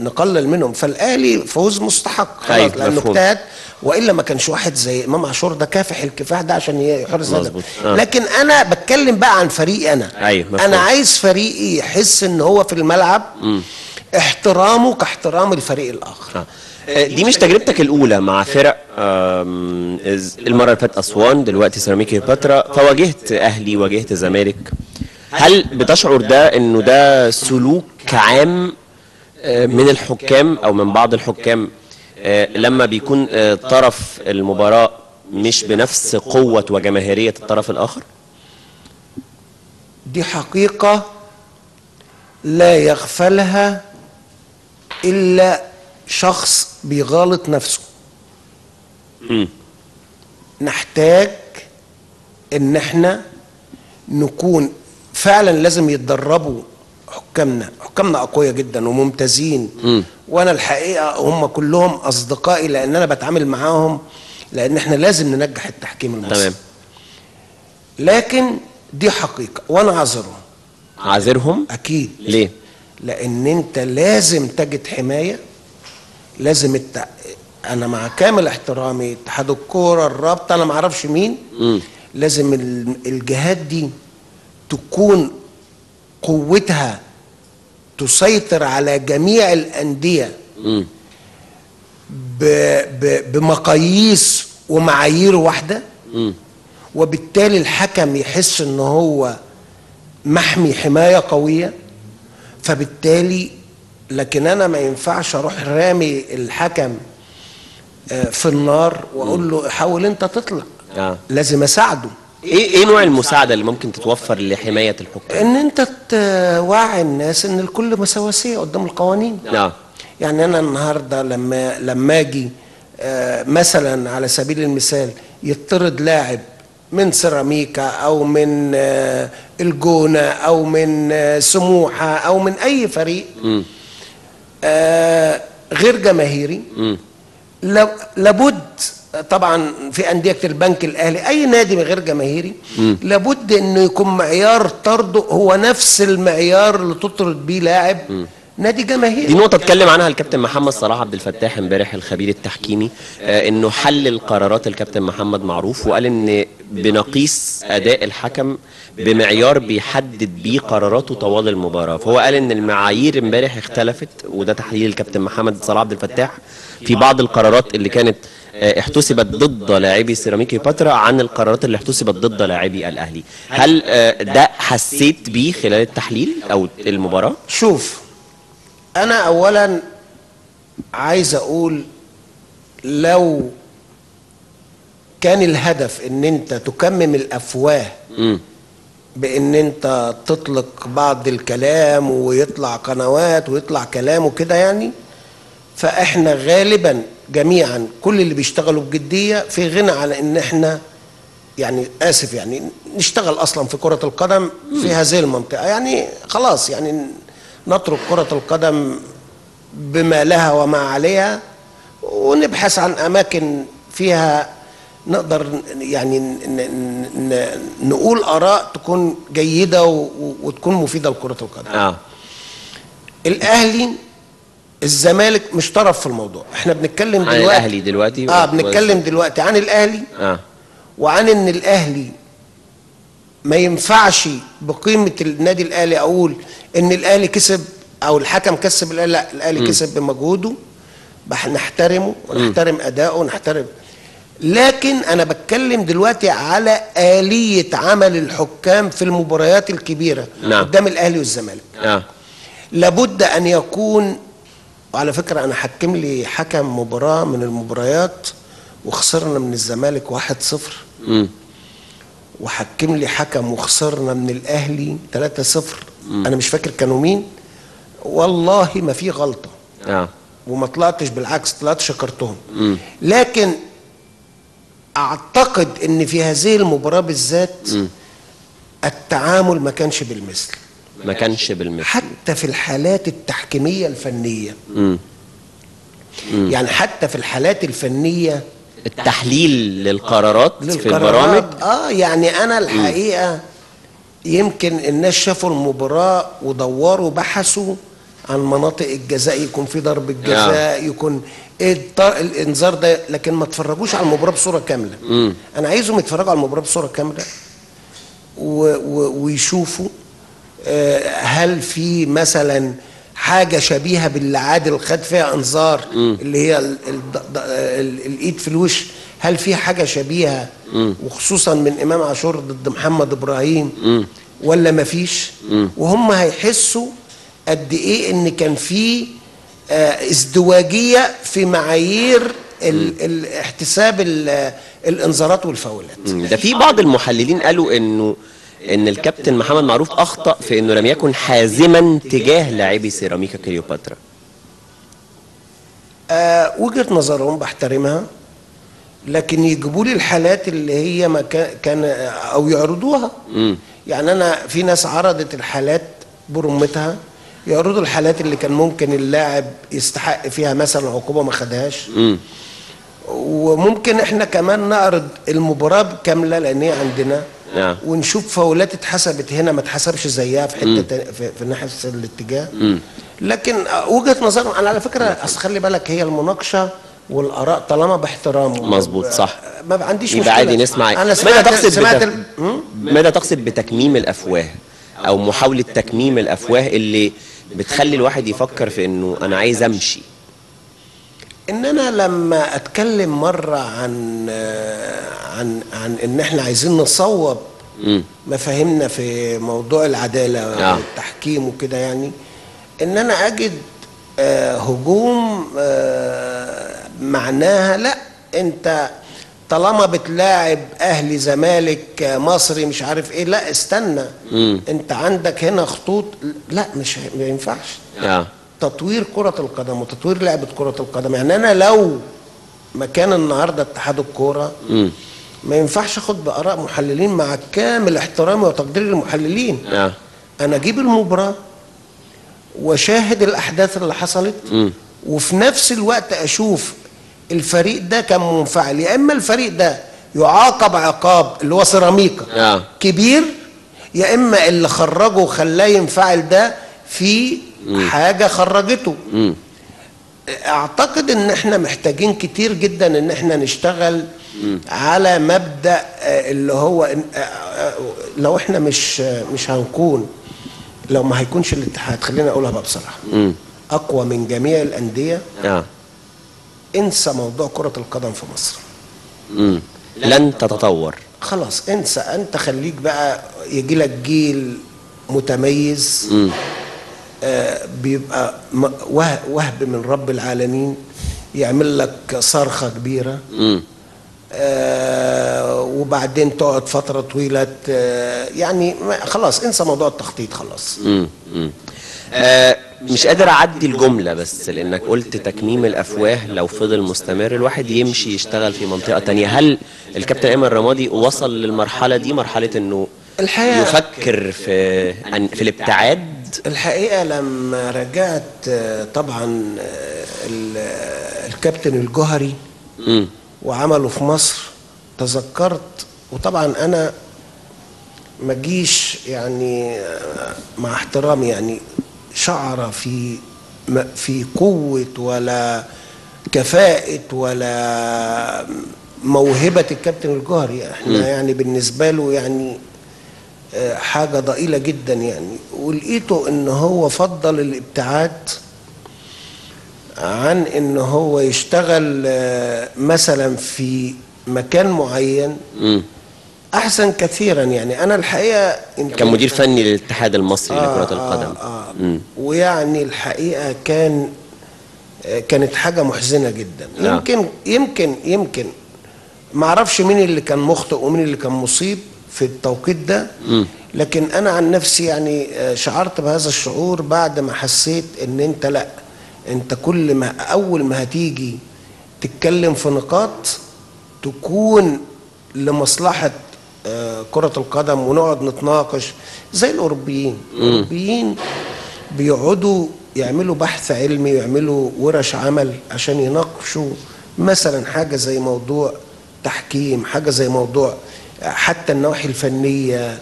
[SPEAKER 2] نقلل منهم. فالأهلي فوز مستحق خلاص
[SPEAKER 1] أيوة، لأنه.
[SPEAKER 2] اجتهد. وإلا ما كانش واحد زي إمام عاشور ده كافح الكفاح ده عشان يحرز هدف.
[SPEAKER 1] آه.
[SPEAKER 2] لكن أنا بتكلم بقى عن فريقي أنا
[SPEAKER 1] أيوة، مفهوم.
[SPEAKER 2] أنا عايز فريقي يحس إن هو في الملعب احترامه كاحترام الفريق الآخر
[SPEAKER 1] آه. آه، دي مش تجربتك الأولى مع فرق المرة اللي فاتت أسوان دلوقتي سيراميكا كليوباترا فواجهت أهلي واجهت زمالك هل بتشعر ده إنه ده سلوك عام آه، من الحكام أو من بعض الحكام لما بيكون آه، طرف المباراة مش بنفس قوة وجماهيرية الطرف الآخر
[SPEAKER 2] دي حقيقة لا يغفلها إلا شخص بيغالط نفسه
[SPEAKER 1] مم.
[SPEAKER 2] نحتاج إن إحنا نكون فعلا لازم يتدربوا حكامنا حكامنا أقوياء جدا وممتازين
[SPEAKER 1] مم.
[SPEAKER 2] وأنا الحقيقة هم كلهم أصدقائي لأن أنا بتعامل معاهم لأن إحنا لازم ننجح التحكيم المصري
[SPEAKER 1] تمام.
[SPEAKER 2] لكن دي حقيقة وأنا عذرهم؟
[SPEAKER 1] عاذرهم
[SPEAKER 2] أكيد.
[SPEAKER 1] ليه؟
[SPEAKER 2] لأن أنت لازم تجد حماية لازم الت... أنا مع كامل احترامي اتحاد الكورة الرابطة أنا ما أعرفش مين.
[SPEAKER 1] مم.
[SPEAKER 2] لازم ال- الجهات دي تكون قوتها تسيطر على جميع الأندية
[SPEAKER 1] مم.
[SPEAKER 2] ب... ب... بمقاييس ومعايير
[SPEAKER 1] واحدة.
[SPEAKER 2] وبالتالي الحكم يحس إن هو محمي حماية قوية. فبالتالي لكن أنا ما ينفعش أروح رامي الحكم آه، في النار وأقول له حاول أنت تطلع
[SPEAKER 1] آه.
[SPEAKER 2] لازم أساعده.
[SPEAKER 1] إيه إيه نوع المساعدة اللي ممكن تتوفر لحماية الحكام
[SPEAKER 2] إن أنت توعي الناس إن الكل مساواسيه قدام القوانين
[SPEAKER 1] آه
[SPEAKER 2] يعني أنا النهارده لما لما أجي آه، مثلا على سبيل المثال يطرد لاعب من سيراميكا أو من آه، الجونة أو من آه، سموحة أو من أي فريق. آه، غير جماهيري. لا- لابد طبعا في أندية البنك الأهلي أي نادي غير جماهيري لابد إنه يكون معيار طرده هو نفس المعيار اللي تطرد بيه لاعب نادي جماهيري.
[SPEAKER 1] دي نقطة اتكلم عنها الكابتن محمد صلاح عبد الفتاح امبارح الخبير التحكيمي آه إنه حلل قرارات الكابتن محمد معروف وقال إن بنقيس أداء الحكم بمعيار بيحدد بيه قراراته طوال المباراة. فهو قال إن المعايير امبارح اختلفت وده تحليل الكابتن محمد صلاح عبد الفتاح في بعض القرارات اللي كانت احتسبت ضد لاعبي سيراميكا كليوباترا عن القرارات اللي احتسبت ضد لاعبي الأهلي. هل آه، ده حسيت بيه خلال التحليل أو المباراة؟
[SPEAKER 2] شوف أنا اولا عايز أقول لو كان الهدف إن أنت تكمم
[SPEAKER 1] الأفواه
[SPEAKER 2] بإن أنت تطلق بعض الكلام ويطلع قنوات ويطلع كلام وكده يعني فإحنا غالبا جميعا كل اللي بيشتغلوا بجدية في غنى عن إن إحنا يعني آسف يعني نشتغل أصلا في كرة القدم في هذه المنطقة. يعني خلاص يعني نترك كرة القدم بما لها وما عليها ونبحث عن أماكن فيها نقدر يعني نقول آراء تكون جيدة وتكون مفيدة لكرة القدم.
[SPEAKER 1] آه.
[SPEAKER 2] الأهلي الزمالك مش طرف في الموضوع. إحنا بنتكلم
[SPEAKER 1] عن
[SPEAKER 2] دلوقتي.
[SPEAKER 1] الأهلي دلوقتي
[SPEAKER 2] آه بنتكلم دلوقتي عن الأهلي
[SPEAKER 1] آه.
[SPEAKER 2] وعن إن الأهلي ما ينفعش بقيمة النادي الأهلي أقول إن الأهلي كسب أو الحكم كسب الأهلي لا الأهلي كسب بمجهوده نحترمه ونحترم اداؤه ونحترم لكن أنا بتكلم دلوقتي على آلية عمل الحكام في المباريات الكبيرة
[SPEAKER 1] نعم.
[SPEAKER 2] قدام الأهلي والزمالك.
[SPEAKER 1] آه.
[SPEAKER 2] لابد أن يكون وعلى فكرة أنا حكم لي حكم مباراة من المباريات وخسرنا من الزمالك 1-0
[SPEAKER 1] امم
[SPEAKER 2] وحكم لي حكم وخسرنا من الأهلي 3-0 أنا مش فاكر كانوا مين. والله ما في غلطة.
[SPEAKER 1] آه.
[SPEAKER 2] وما طلعتش بالعكس طلعت شكرتهم.
[SPEAKER 1] مم.
[SPEAKER 2] لكن أعتقد إن في هذه المباراة بالذات التعامل ما كانش بالمثل.
[SPEAKER 1] ما كانش بالمثل.
[SPEAKER 2] حتى في الحالات التحكيمية الفنية.
[SPEAKER 1] امم
[SPEAKER 2] يعني حتى في الحالات الفنية.
[SPEAKER 1] التحليل للقرارات في
[SPEAKER 2] للقرارات.
[SPEAKER 1] البرامج.
[SPEAKER 2] آه يعني أنا الحقيقة يمكن الناس شافوا المباراة ودوروا بحثوا عن مناطق الجزاء يكون في ضربه جزاء يكون إيه الط- الإنذار ده لكن ما اتفرجوش على المباراة بصورة كاملة.
[SPEAKER 1] مم.
[SPEAKER 2] أنا عايزهم يتفرجوا على المباراة بصورة كاملة و و ويشوفوا هل في مثلا حاجة شبيهة باللي عادل خد فيها انذار اللي هي ال ال ال الإيد في الوش؟ هل في حاجة شبيهة وخصوصا من إمام عاشور ضد محمد إبراهيم؟ ولا مفيش وهم هيحسوا قد إيه إن كان في آه، ازدواجية في معايير احتساب ال- الإنذارات والفاولات.
[SPEAKER 1] ده في بعض المحللين قالوا إنه إن الكابتن محمد معروف أخطأ في إنه لم يكن حازما تجاه لاعبي سيراميكا كليوباترا.
[SPEAKER 2] آه وجهة نظرهم بحترمها لكن يجيبوا لي الحالات اللي هي ما كا- كان أو يعرضوها. يعني أنا في ناس عرضت الحالات برمتها يعرضوا الحالات اللي كان ممكن اللاعب يستحق فيها مثلا عقوبة ما خدهاش. وممكن إحنا كمان نعرض المباراة كامله لأن هي عندنا.
[SPEAKER 1] نعم.
[SPEAKER 2] ونشوف فاولات اتحسبت هنا ما اتحسبش زيها في حتة في, في نفس الاتجاه. لكن آه، وجهة نظرهم أنا على فكرة أصل خلي بالك هي المناقشة والآراء طالما باحترام
[SPEAKER 1] مظبوط، صح.
[SPEAKER 2] ما عنديش
[SPEAKER 1] يبقى عادي نسمع.
[SPEAKER 2] أنا
[SPEAKER 1] ماذا
[SPEAKER 2] سمعت
[SPEAKER 1] تقصد
[SPEAKER 2] سمعت
[SPEAKER 1] بتك... ماذا تقصد بتكميم الأفواه أو محاولة تكميم الأفواه اللي بتخلي الواحد يفكر في إنه أنا عايز أمشي؟
[SPEAKER 2] إن أنا لما أتكلم مرة عن عن عن إن إحنا عايزين نصوب مفاهيمنا في موضوع العدالة
[SPEAKER 1] آه.
[SPEAKER 2] والتحكيم وكده يعني إن أنا أجد آه، هجوم آه، معناها لأ أنت طالما بتلاعب أهلي زمالك مصري مش عارف إيه لأ استنى. أنت عندك هنا خطوط لأ مش ما ينفعش. تطوير كرة القدم وتطوير لعبة كرة القدم. يعني أنا لو مكان النهاردة اتحاد الكورة ما ينفعش أخد بآراء محللين مع كامل احترامي وتقديري للمحللين
[SPEAKER 1] آه.
[SPEAKER 2] أنا أجيب المباراة وشاهد الأحداث اللي حصلت وفي نفس الوقت أشوف الفريق ده كان منفعل. يا إما الفريق ده يعاقب عقاب اللي هو سيراميكا
[SPEAKER 1] آه.
[SPEAKER 2] كبير يا إما اللي خرجه وخلاه ينفعل ده في حاجة خرجته. أعتقد إن إحنا محتاجين كتير جدا إن إحنا نشتغل على مبدأ آه، اللي هو إن- آه، آه، لو إحنا مش آه، مش هنكون لو ما هيكونش الاتحاد خلينا أقولها بقى بصراحة. أقوى من جميع الأندية
[SPEAKER 1] آه.
[SPEAKER 2] انسى موضوع كرة القدم في مصر.
[SPEAKER 1] مم. لن تتطور.
[SPEAKER 2] خلاص انسى. أنت خليك بقى يجي لك جيل متميز. آه بيبقى م- وه- وهب من رب العالمين يعمل لك صرخة كبيرة. آه وبعدين تقعد فترة طويلة يعني خلاص انسى موضوع التخطيط خلاص.
[SPEAKER 1] مم. مم. آه مش قادر أعدي الجملة بس لأنك قلت تكميم الأفواه لو فضل مستمر الواحد يمشي يشتغل في منطقة تانية. هل الكابتن أيمن رمادي وصل للمرحلة دي مرحلة إنه
[SPEAKER 2] الحقيقة-
[SPEAKER 1] يفكر في في الابتعاد؟
[SPEAKER 2] الحقيقة لما رجعت آه، طبعا آه، آه، الكابتن الجوهري
[SPEAKER 1] مم.
[SPEAKER 2] وعمله في مصر. تذكرت وطبعا أنا ما جيش يعني مع احترامي يعني شعر في في قوة ولا كفاءة ولا موهبة الكابتن الجوهري. إحنا يعني بالنسبة له يعني حاجة ضئيلة جدا يعني. ولقيته إن هو فضل الابتعاد عن إن هو يشتغل آه، مثلا في مكان معين. أحسن كثيرا يعني. أنا الحقيقة
[SPEAKER 1] كان مدير فني للاتحاد المصري
[SPEAKER 2] آه،
[SPEAKER 1] لكرة القدم.
[SPEAKER 2] آه. آه ويعني الحقيقة كان آه، كانت حاجة محزنة جدا.
[SPEAKER 1] نعم.
[SPEAKER 2] يمكن يمكن يمكن. ما أعرفش مين اللي كان مخطئ ومين اللي كان مصيب. في التوقيت ده. لكن أنا عن نفسي يعني آه، شعرت بهذا الشعور بعد ما حسيت إن أنت لأ. أنت كل ما أول ما هتيجي تتكلم في نقاط تكون لمصلحة آه، كرة القدم ونقعد نتناقش زي الأوروبيين. الأوروبيين بيقعدوا يعملوا بحث علمي ويعملوا ورش عمل عشان يناقشوا مثلا حاجة زي موضوع تحكيم حاجة زي موضوع حتى النواحي الفنية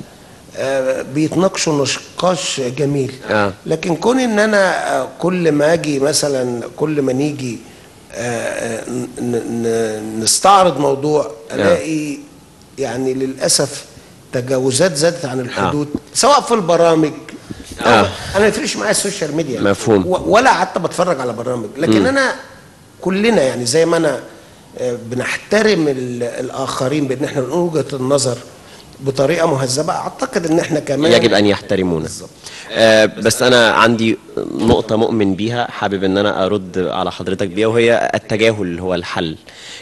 [SPEAKER 2] آه، بيتناقشوا نقاش جميل.
[SPEAKER 1] آه.
[SPEAKER 2] لكن كون إن أنا آه، كل ما أجي مثلا كل ما نيجي آه، نستعرض موضوع ألاقي يعني للأسف تجاوزات زادت عن الحدود سواء في البرامج.
[SPEAKER 1] آه.
[SPEAKER 2] أنا ما يفرقش معايا ال social
[SPEAKER 1] media.
[SPEAKER 2] مفهوم. ولا قعدت بتفرج على برامج. لكن أنا كلنا يعني زي ما أنا بنحترم ال- الآخرين بأن إحنا نقول وجهة النظر بطريقة مهذبة أعتقد إن إحنا كمان
[SPEAKER 1] يجب أن يحترمونا. آه بس أنا عندي نقطة مؤمن بيها حابب إن أنا أرد على حضرتك بيها وهي التجاهل هو الحل.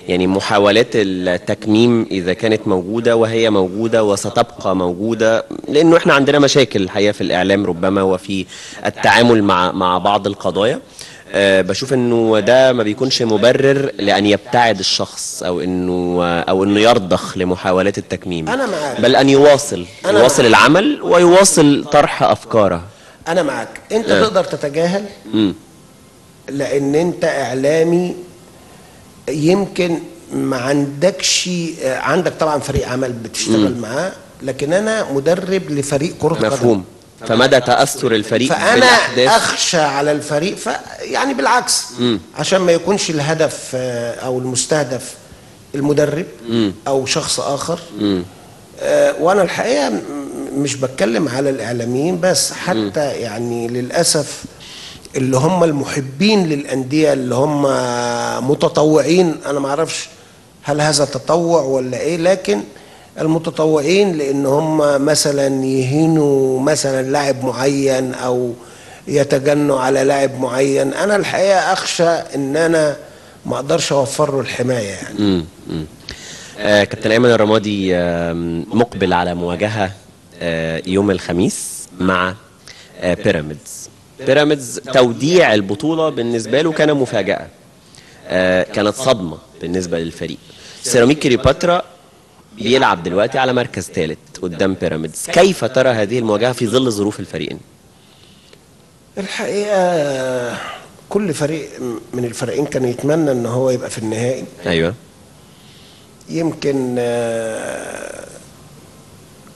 [SPEAKER 1] يعني محاولات التكميم إذا كانت موجودة وهي موجودة وستبقى موجودة لأنه إحنا عندنا مشاكل الحقيقة في الإعلام ربما وفي التعامل مع مع بعض القضايا. بشوف إنه ده ما بيكونش مبرر لأن يبتعد الشخص أو إنه أو إنه يرضخ لمحاولات التكميم
[SPEAKER 2] أنا معاك.
[SPEAKER 1] بل أن يواصل
[SPEAKER 2] أنا
[SPEAKER 1] يواصل
[SPEAKER 2] معاك.
[SPEAKER 1] العمل ويواصل طرح أفكاره
[SPEAKER 2] أنا معاك أنت
[SPEAKER 1] آه.
[SPEAKER 2] تقدر تتجاهل
[SPEAKER 1] مم.
[SPEAKER 2] لأن أنت إعلامي يمكن ما عندكش آه، عندك طبعا فريق عمل بتشتغل معاه لكن أنا مدرب لفريق كرة قدم
[SPEAKER 1] مفهوم فمدى تأثر الفريق فأنا
[SPEAKER 2] أخشى على الفريق ف يعني بالعكس عشان ما يكونش الهدف آه، أو المستهدف المدرب أو شخص آخر. آه، وأنا الحقيقة م- مش بتكلم على الإعلاميين بس حتى يعني للأسف اللي هم المحبين للأندية اللي هم متطوعين أنا ما أعرفش هل هذا تطوع ولا إيه لكن المتطوعين لأن هم مثلا يهينوا مثلا لاعب معين أو يتجنوا على لاعب معين أنا الحقيقة أخشى إن أنا ما أقدرش أوفر له الحماية يعني
[SPEAKER 1] مم. مم. آه كابتن ايمن الرمادي آم، مقبل على مواجهة آه يوم الخميس مع آه بيراميدز بيراميدز توديع البطولة بالنسبة له كان مفاجأة آه كانت صدمة بالنسبة للفريق سيراميك كليوباترا بيلعب دلوقتي على مركز ثالث قدام بيراميدز. كيف ترى هذه المواجهة في ظل ظروف الفريقين؟
[SPEAKER 2] الحقيقة كل فريق من الفريقين كان يتمنى إن هو يبقى في النهائي.
[SPEAKER 1] أيوه.
[SPEAKER 2] يمكن آه،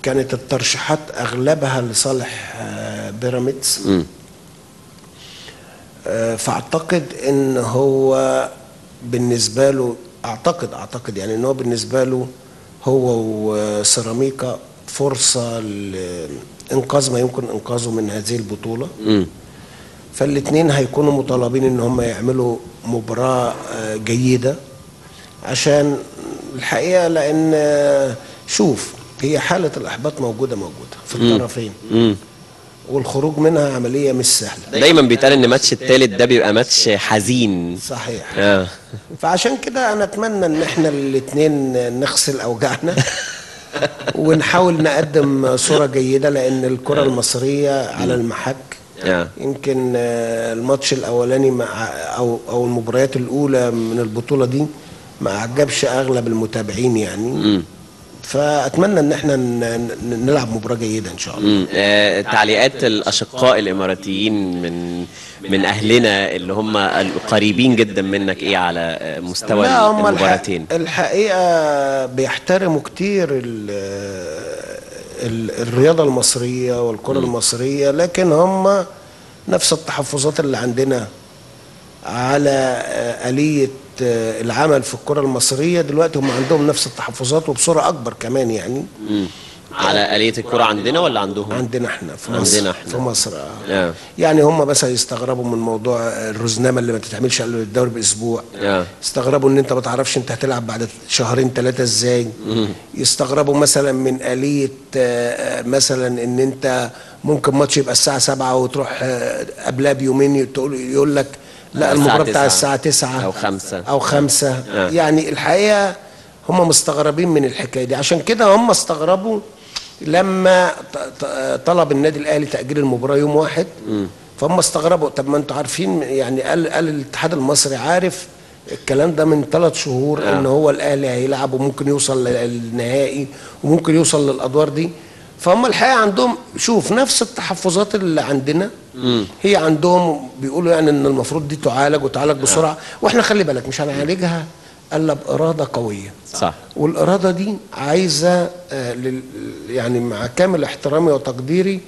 [SPEAKER 2] كانت الترشيحات أغلبها لصالح آه، بيراميدز. آه، فأعتقد إن هو بالنسبة له أعتقد أعتقد يعني إن هو بالنسبة له هو وسيراميكا فرصة لإنقاذ ما يمكن إنقاذه من هذه البطولة
[SPEAKER 1] مم.
[SPEAKER 2] فالاثنين هيكونوا مطالبين إن هم يعملوا مباراة آه، جيدة عشان الحقيقة لأن آه، شوف هي حالة الإحباط موجودة موجودة في الطرفين. والخروج منها عملية مش سهلة.
[SPEAKER 1] دايما بيتقال إن ماتش الثالث ده بيبقى ماتش حزين.
[SPEAKER 2] صحيح.
[SPEAKER 1] آه.
[SPEAKER 2] فعشان كده أنا أتمنى إن إحنا الاثنين نغسل أوجاعنا ونحاول نقدم صورة جيدة لأن الكرة المصرية على المحك
[SPEAKER 1] آه.
[SPEAKER 2] يمكن آه، الماتش الأولاني مع أو أو المباريات الأولى من البطولة دي ما أعجبش أغلب المتابعين يعني. فأتمنى إن إحنا نلعب مباراة جيدة إن شاء الله.
[SPEAKER 1] آه، تعليقات الأشقاء الإماراتيين من من أهلنا اللي هم القريبين جدا منك إيه على مستوى المباراتين؟
[SPEAKER 2] الحقيقة بيحترموا كتير ال ال الرياضة المصرية والكرة المصرية لكن هم نفس التحفظات اللي عندنا على آلية آه، العمل في الكرة المصرية دلوقتي هم عندهم نفس التحفظات وبصورة أكبر كمان يعني
[SPEAKER 1] مم. على آلية الكرة عندنا ولا عندهم؟
[SPEAKER 2] عندنا إحنا في مصر
[SPEAKER 1] عندنا إحنا.
[SPEAKER 2] في مصر آه.
[SPEAKER 1] آه.
[SPEAKER 2] يعني هم بس يستغربوا من موضوع الرزنامه اللي ما تتعملش قبل الدوري بأسبوع
[SPEAKER 1] آه.
[SPEAKER 2] يستغربوا إن أنت ما تعرفش أنت هتلعب بعد شهرين ثلاثة إزاي يستغربوا مثلا من آلية آه، مثلا إن أنت ممكن ماتش يبقى الساعة 7 وتروح قبلها بيومين تقول يقول لك لا المباراه بتاع
[SPEAKER 1] 9
[SPEAKER 2] الساعة 9
[SPEAKER 1] أو 5.
[SPEAKER 2] أو 5
[SPEAKER 1] آه.
[SPEAKER 2] يعني الحقيقة هم مستغربين من الحكاية دي. عشان كده هم استغربوا لما طلب النادي الأهلي تاجيل المباراة يوم واحد. فهم استغربوا. طب ما أنتوا عارفين يعني قال قال الاتحاد المصري عارف الكلام ده من ثلاث شهور
[SPEAKER 1] آه.
[SPEAKER 2] إن هو الأهلي هيلعب وممكن يوصل للنهائي وممكن يوصل للأدوار دي. فهم الحقيقة عندهم شوف نفس التحفظات اللي عندنا هي عندهم بيقولوا يعني إن المفروض دي تعالج وتعالج بسرعة. وإحنا خلي بالك مش هنعالجها إلا بإرادة قوية.
[SPEAKER 1] صح.
[SPEAKER 2] والإرادة دي عايزة آه، يعني مع كامل احترامي وتقديري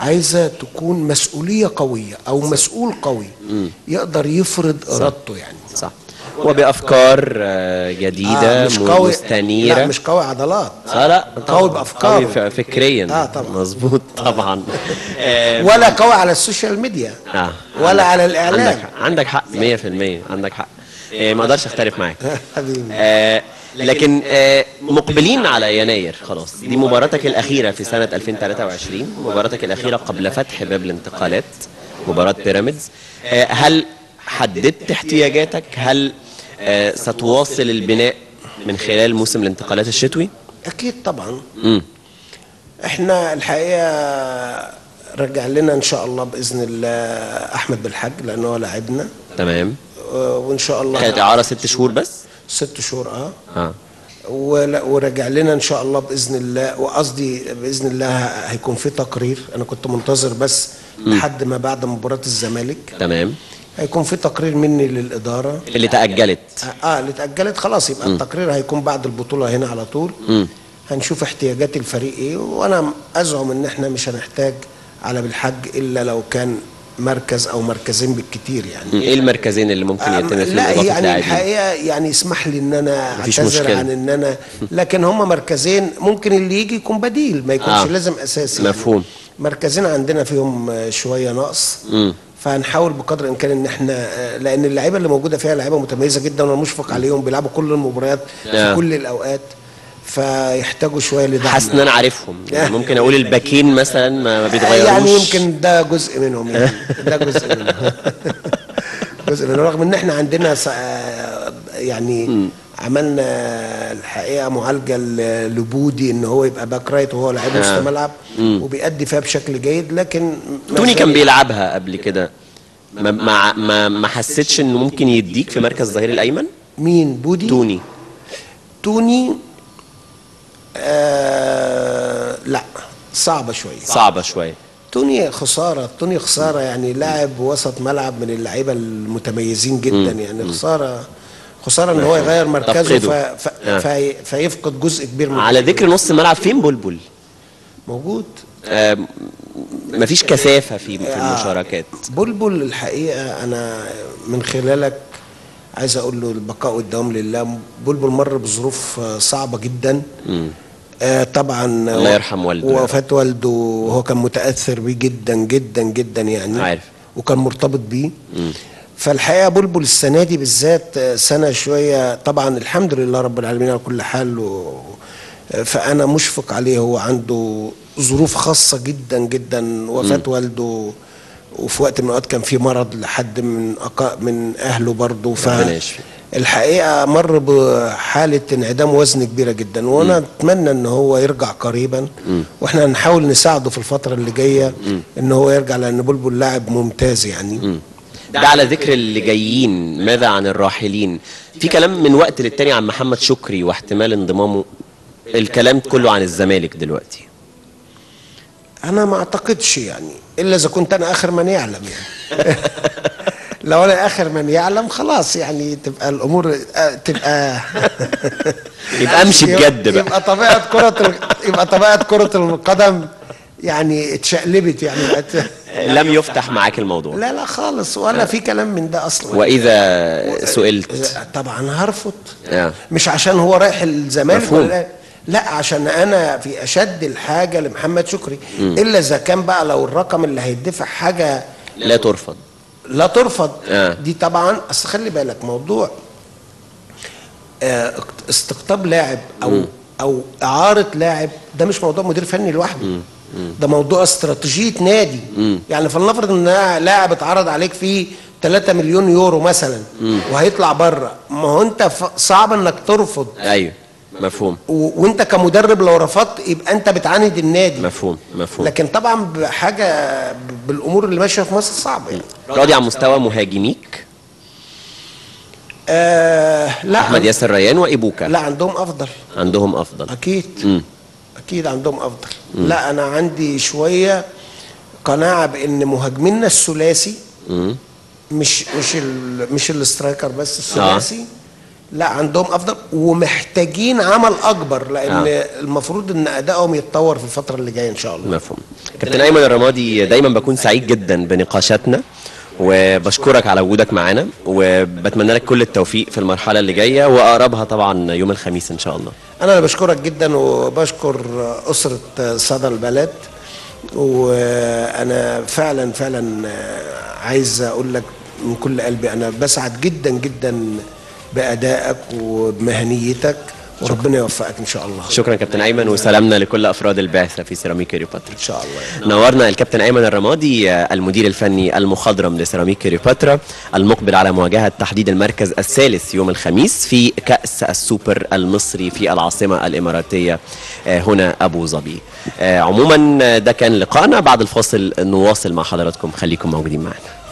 [SPEAKER 2] عايزة تكون مسؤولية قوية أو مسؤول قوي يقدر يفرض إرادته يعني.
[SPEAKER 1] صح. وبأفكار آه، جديدة
[SPEAKER 2] آه مش قوي
[SPEAKER 1] مستنيرة.
[SPEAKER 2] لا مش قوي عضلات.
[SPEAKER 1] آه لا
[SPEAKER 2] قوي
[SPEAKER 1] طبعاً.
[SPEAKER 2] بأفكاره.
[SPEAKER 1] قوي فكريا.
[SPEAKER 2] آه، طبعاً.
[SPEAKER 1] مظبوط طبعا. آه،
[SPEAKER 2] ولا قوي على ال social media.
[SPEAKER 1] آه.
[SPEAKER 2] ولا
[SPEAKER 1] عندك-
[SPEAKER 2] على الإعلام.
[SPEAKER 1] عندك حق عندك حق 100% عندك حق. آه، ما أقدرش أختلف معاك.
[SPEAKER 2] حبيبي.
[SPEAKER 1] آه، لكن آه، مقبلين على يناير خلاص. دي مباراتك الأخيرة في سنة 2023 مباراتك الأخيرة قبل فتح باب الانتقالات مباراة بيراميدز. آه، هل حددت احتياجاتك؟ هل ستواصل البناء من خلال موسم الانتقالات الشتوي؟
[SPEAKER 2] أكيد طبعا.
[SPEAKER 1] مم.
[SPEAKER 2] إحنا الحقيقة رجع لنا إن شاء الله بإذن الله أحمد بالحاج لأن هو لاعبنا.
[SPEAKER 1] تمام.
[SPEAKER 2] آه، وإن شاء الله
[SPEAKER 1] كانت إعارة ست شهور بس؟
[SPEAKER 2] ست شهور آه.
[SPEAKER 1] آه.
[SPEAKER 2] ولا- ورجع لنا إن شاء الله بإذن الله وقصدي بإذن الله هيكون في تقرير. أنا كنت منتظر بس لحد ما بعد مباراة الزمالك.
[SPEAKER 1] تمام.
[SPEAKER 2] هيكون في تقرير مني للإدارة
[SPEAKER 1] اللي تأجلت
[SPEAKER 2] آه آه، اللي اتاجلت خلاص يبقى التقرير هيكون بعد البطولة هنا على طول هنشوف احتياجات الفريق إيه وأنا أزعم إن إحنا مش هنحتاج على بالحج إلا لو كان مركز أو مركزين بالكتير يعني
[SPEAKER 1] إيه المركزين اللي ممكن يتم فيهم
[SPEAKER 2] لا يعني؟ الحقيقة يعني اسمح لي
[SPEAKER 1] إن
[SPEAKER 2] أنا
[SPEAKER 1] أعتذر.
[SPEAKER 2] عن إن أنا لكن هم مركزين ممكن اللي يجي يكون بديل ما يكونش
[SPEAKER 1] آه.
[SPEAKER 2] لازم أساسي
[SPEAKER 1] مفهوم.
[SPEAKER 2] يعني. مركزين عندنا فيهم آه، شوية نقص
[SPEAKER 1] مم.
[SPEAKER 2] فهنحاول بقدر الامكان ان إحنا لأن اللعيبه اللي موجوده فيها لعيبه متميزه جدا وأنا مشفق عليهم بيلعبوا كل المباريات في
[SPEAKER 1] آه.
[SPEAKER 2] كل الاوقات فيحتاجوا شوية لدعم.
[SPEAKER 1] حاسس إن أنا عارفهم. يعني ممكن أقول الباكين مثلا ما بيتغيروش.
[SPEAKER 2] يعني يمكن ده جزء منهم يعني ده جزء منهم. جزء منهم. رغم إن إحنا عندنا يعني عملنا الحقيقة معالجه لبودي إن هو يبقى back right وهو لعيب
[SPEAKER 1] آه.
[SPEAKER 2] وسط ملعب وبيأدي فيها بشكل جيد لكن
[SPEAKER 1] توني كان بيلعبها قبل كده. ما ما ما, ما حسيتش إنه ممكن يديك في مركز الظهير الأيمن؟
[SPEAKER 2] مين؟ بودي؟
[SPEAKER 1] توني.
[SPEAKER 2] توني آه لا صعبة شوية.
[SPEAKER 1] صعبة شوية.
[SPEAKER 2] توني خسارة توني خسارة يعني لاعب وسط ملعب من اللعيبة المتميزين جدا يعني خسارة خسارة إن هو يغير مركزه ف... ف...
[SPEAKER 1] آه.
[SPEAKER 2] في... فيفقد جزء كبير من
[SPEAKER 1] على ذكر نص الملعب فين بلبل؟
[SPEAKER 2] موجود.
[SPEAKER 1] آه مفيش كثافة في في المشاركات.
[SPEAKER 2] بلبل الحقيقة أنا من خلالك عايز أقول له البقاء والدوام لله. بلبل مر بظروف آه، صعبة جدا. آه طبعا
[SPEAKER 1] الله يرحم والده.
[SPEAKER 2] وفاه والده وهو كان متأثر بيه جدا جدا جدا يعني.
[SPEAKER 1] عارف.
[SPEAKER 2] وكان مرتبط بيه. فالحقيقة بلبل السنة دي بالذات آه، سنة شوية. طبعا الحمد لله رب العالمين على كل حال و فأنا مشفق عليه. هو عنده ظروف خاصة جدا جدا وفاة والده وفي وقت من الأوقات كان في مرض لحد من أقا من أهله برضه. ف. الحقيقة مر بحالة انعدام وزن كبيرة جدا. وأنا أتمنى إن هو يرجع قريبا. وإحنا هنحاول نساعده في الفترة اللي جاية إن هو يرجع لأن بلبل لاعب ممتاز يعني.
[SPEAKER 1] ده على ذكر اللي جايين ماذا عن الراحلين؟ في كلام من وقت للتاني عن محمد شكري واحتمال انضمامه. الكلام كله عن الزمالك دلوقتي.
[SPEAKER 2] أنا ما أعتقدش يعني إلا إذا كنت أنا آخر من يعلم يعني. لو أنا آخر من يعلم خلاص يعني تبقى الأمور آه، تبقى
[SPEAKER 1] يبقى أمشي بجد بقى.
[SPEAKER 2] يبقى طبيعة كرة يبقى طبيعة كرة القدم. يعني اتشقلبت يعني بقت
[SPEAKER 1] لم يفتح معاك الموضوع.
[SPEAKER 2] لا لا خالص ولا في كلام من ده أصلا.
[SPEAKER 1] وإذا سئلت.
[SPEAKER 2] طبعا هرفض.
[SPEAKER 1] آه.
[SPEAKER 2] مش عشان هو رايح الزمالك. ولا لا عشان أنا في أشد الحاجة لمحمد شكري إلا إذا كان بقى لو الرقم اللي هيدفع حاجة
[SPEAKER 1] لا ترفض.
[SPEAKER 2] لا ترفض.
[SPEAKER 1] آه.
[SPEAKER 2] دي طبعا أصل خلي بالك موضوع آه، استقطاب لاعب أو أو إعارة لاعب ده مش موضوع مدير فني لوحده. ده موضوع استراتيجية نادي. يعني فلنفرض إن لاعب اتعرض عليك فيه 3 مليون يورو مثلا وهيطلع بره ما هو أنت صعب إنك ترفض.
[SPEAKER 1] أيوه مفهوم.
[SPEAKER 2] وأنت كمدرب لو رفضت يبقى أنت بتعاند النادي.
[SPEAKER 1] مفهوم مفهوم.
[SPEAKER 2] لكن طبعا بحاجة بالأمور اللي ماشية في مصر صعبة يعني.
[SPEAKER 1] راضي عن مستوى مهاجميك؟
[SPEAKER 2] آه لا.
[SPEAKER 1] أحمد ياسر ريان وابوكا
[SPEAKER 2] لا عندهم أفضل.
[SPEAKER 1] عندهم أفضل.
[SPEAKER 2] أكيد.
[SPEAKER 1] مم.
[SPEAKER 2] أكيد عندهم أفضل. لا أنا عندي شوية قناعة بإن مهاجمينا الثلاثي
[SPEAKER 1] مم.
[SPEAKER 2] مش مش ال مش الاسترايكر بس الثلاثي. لا عندهم أفضل ومحتاجين عمل أكبر لأن
[SPEAKER 1] آه.
[SPEAKER 2] المفروض إن أدائهم يتطور في الفترة اللي جاية إن شاء الله.
[SPEAKER 1] مفهوم. كابتن أيمن الرمادي دايما بكون سعيد جدا بنقاشاتنا وبشكرك على وجودك معانا وبتمنى لك كل التوفيق في المرحلة اللي جاية وأقربها طبعا يوم الخميس إن شاء الله.
[SPEAKER 2] اللي بشكرك جدا وبشكر أسرة صدى البلد وأنا فعلا فعلا عايز أقول لك من كل قلبي أنا بسعد جدا جدا بأدائك وبمهنيتك. وربنا يوفقك إن شاء الله.
[SPEAKER 1] شكرا كابتن أيمن وسلامنا لكل أفراد البعثه في سيراميك كليوباترا
[SPEAKER 2] إن شاء الله.
[SPEAKER 1] نورنا الكابتن أيمن الرمادي المدير الفني المخضرم لسيراميك كليوباترا المقبل على مواجهة تحديد المركز الثالث يوم الخميس في كأس السوبر المصري في العاصمة الإماراتية هنا أبو ظبي. عموما ده كان لقائنا بعد الفاصل نواصل مع حضراتكم. خليكم موجودين معنا.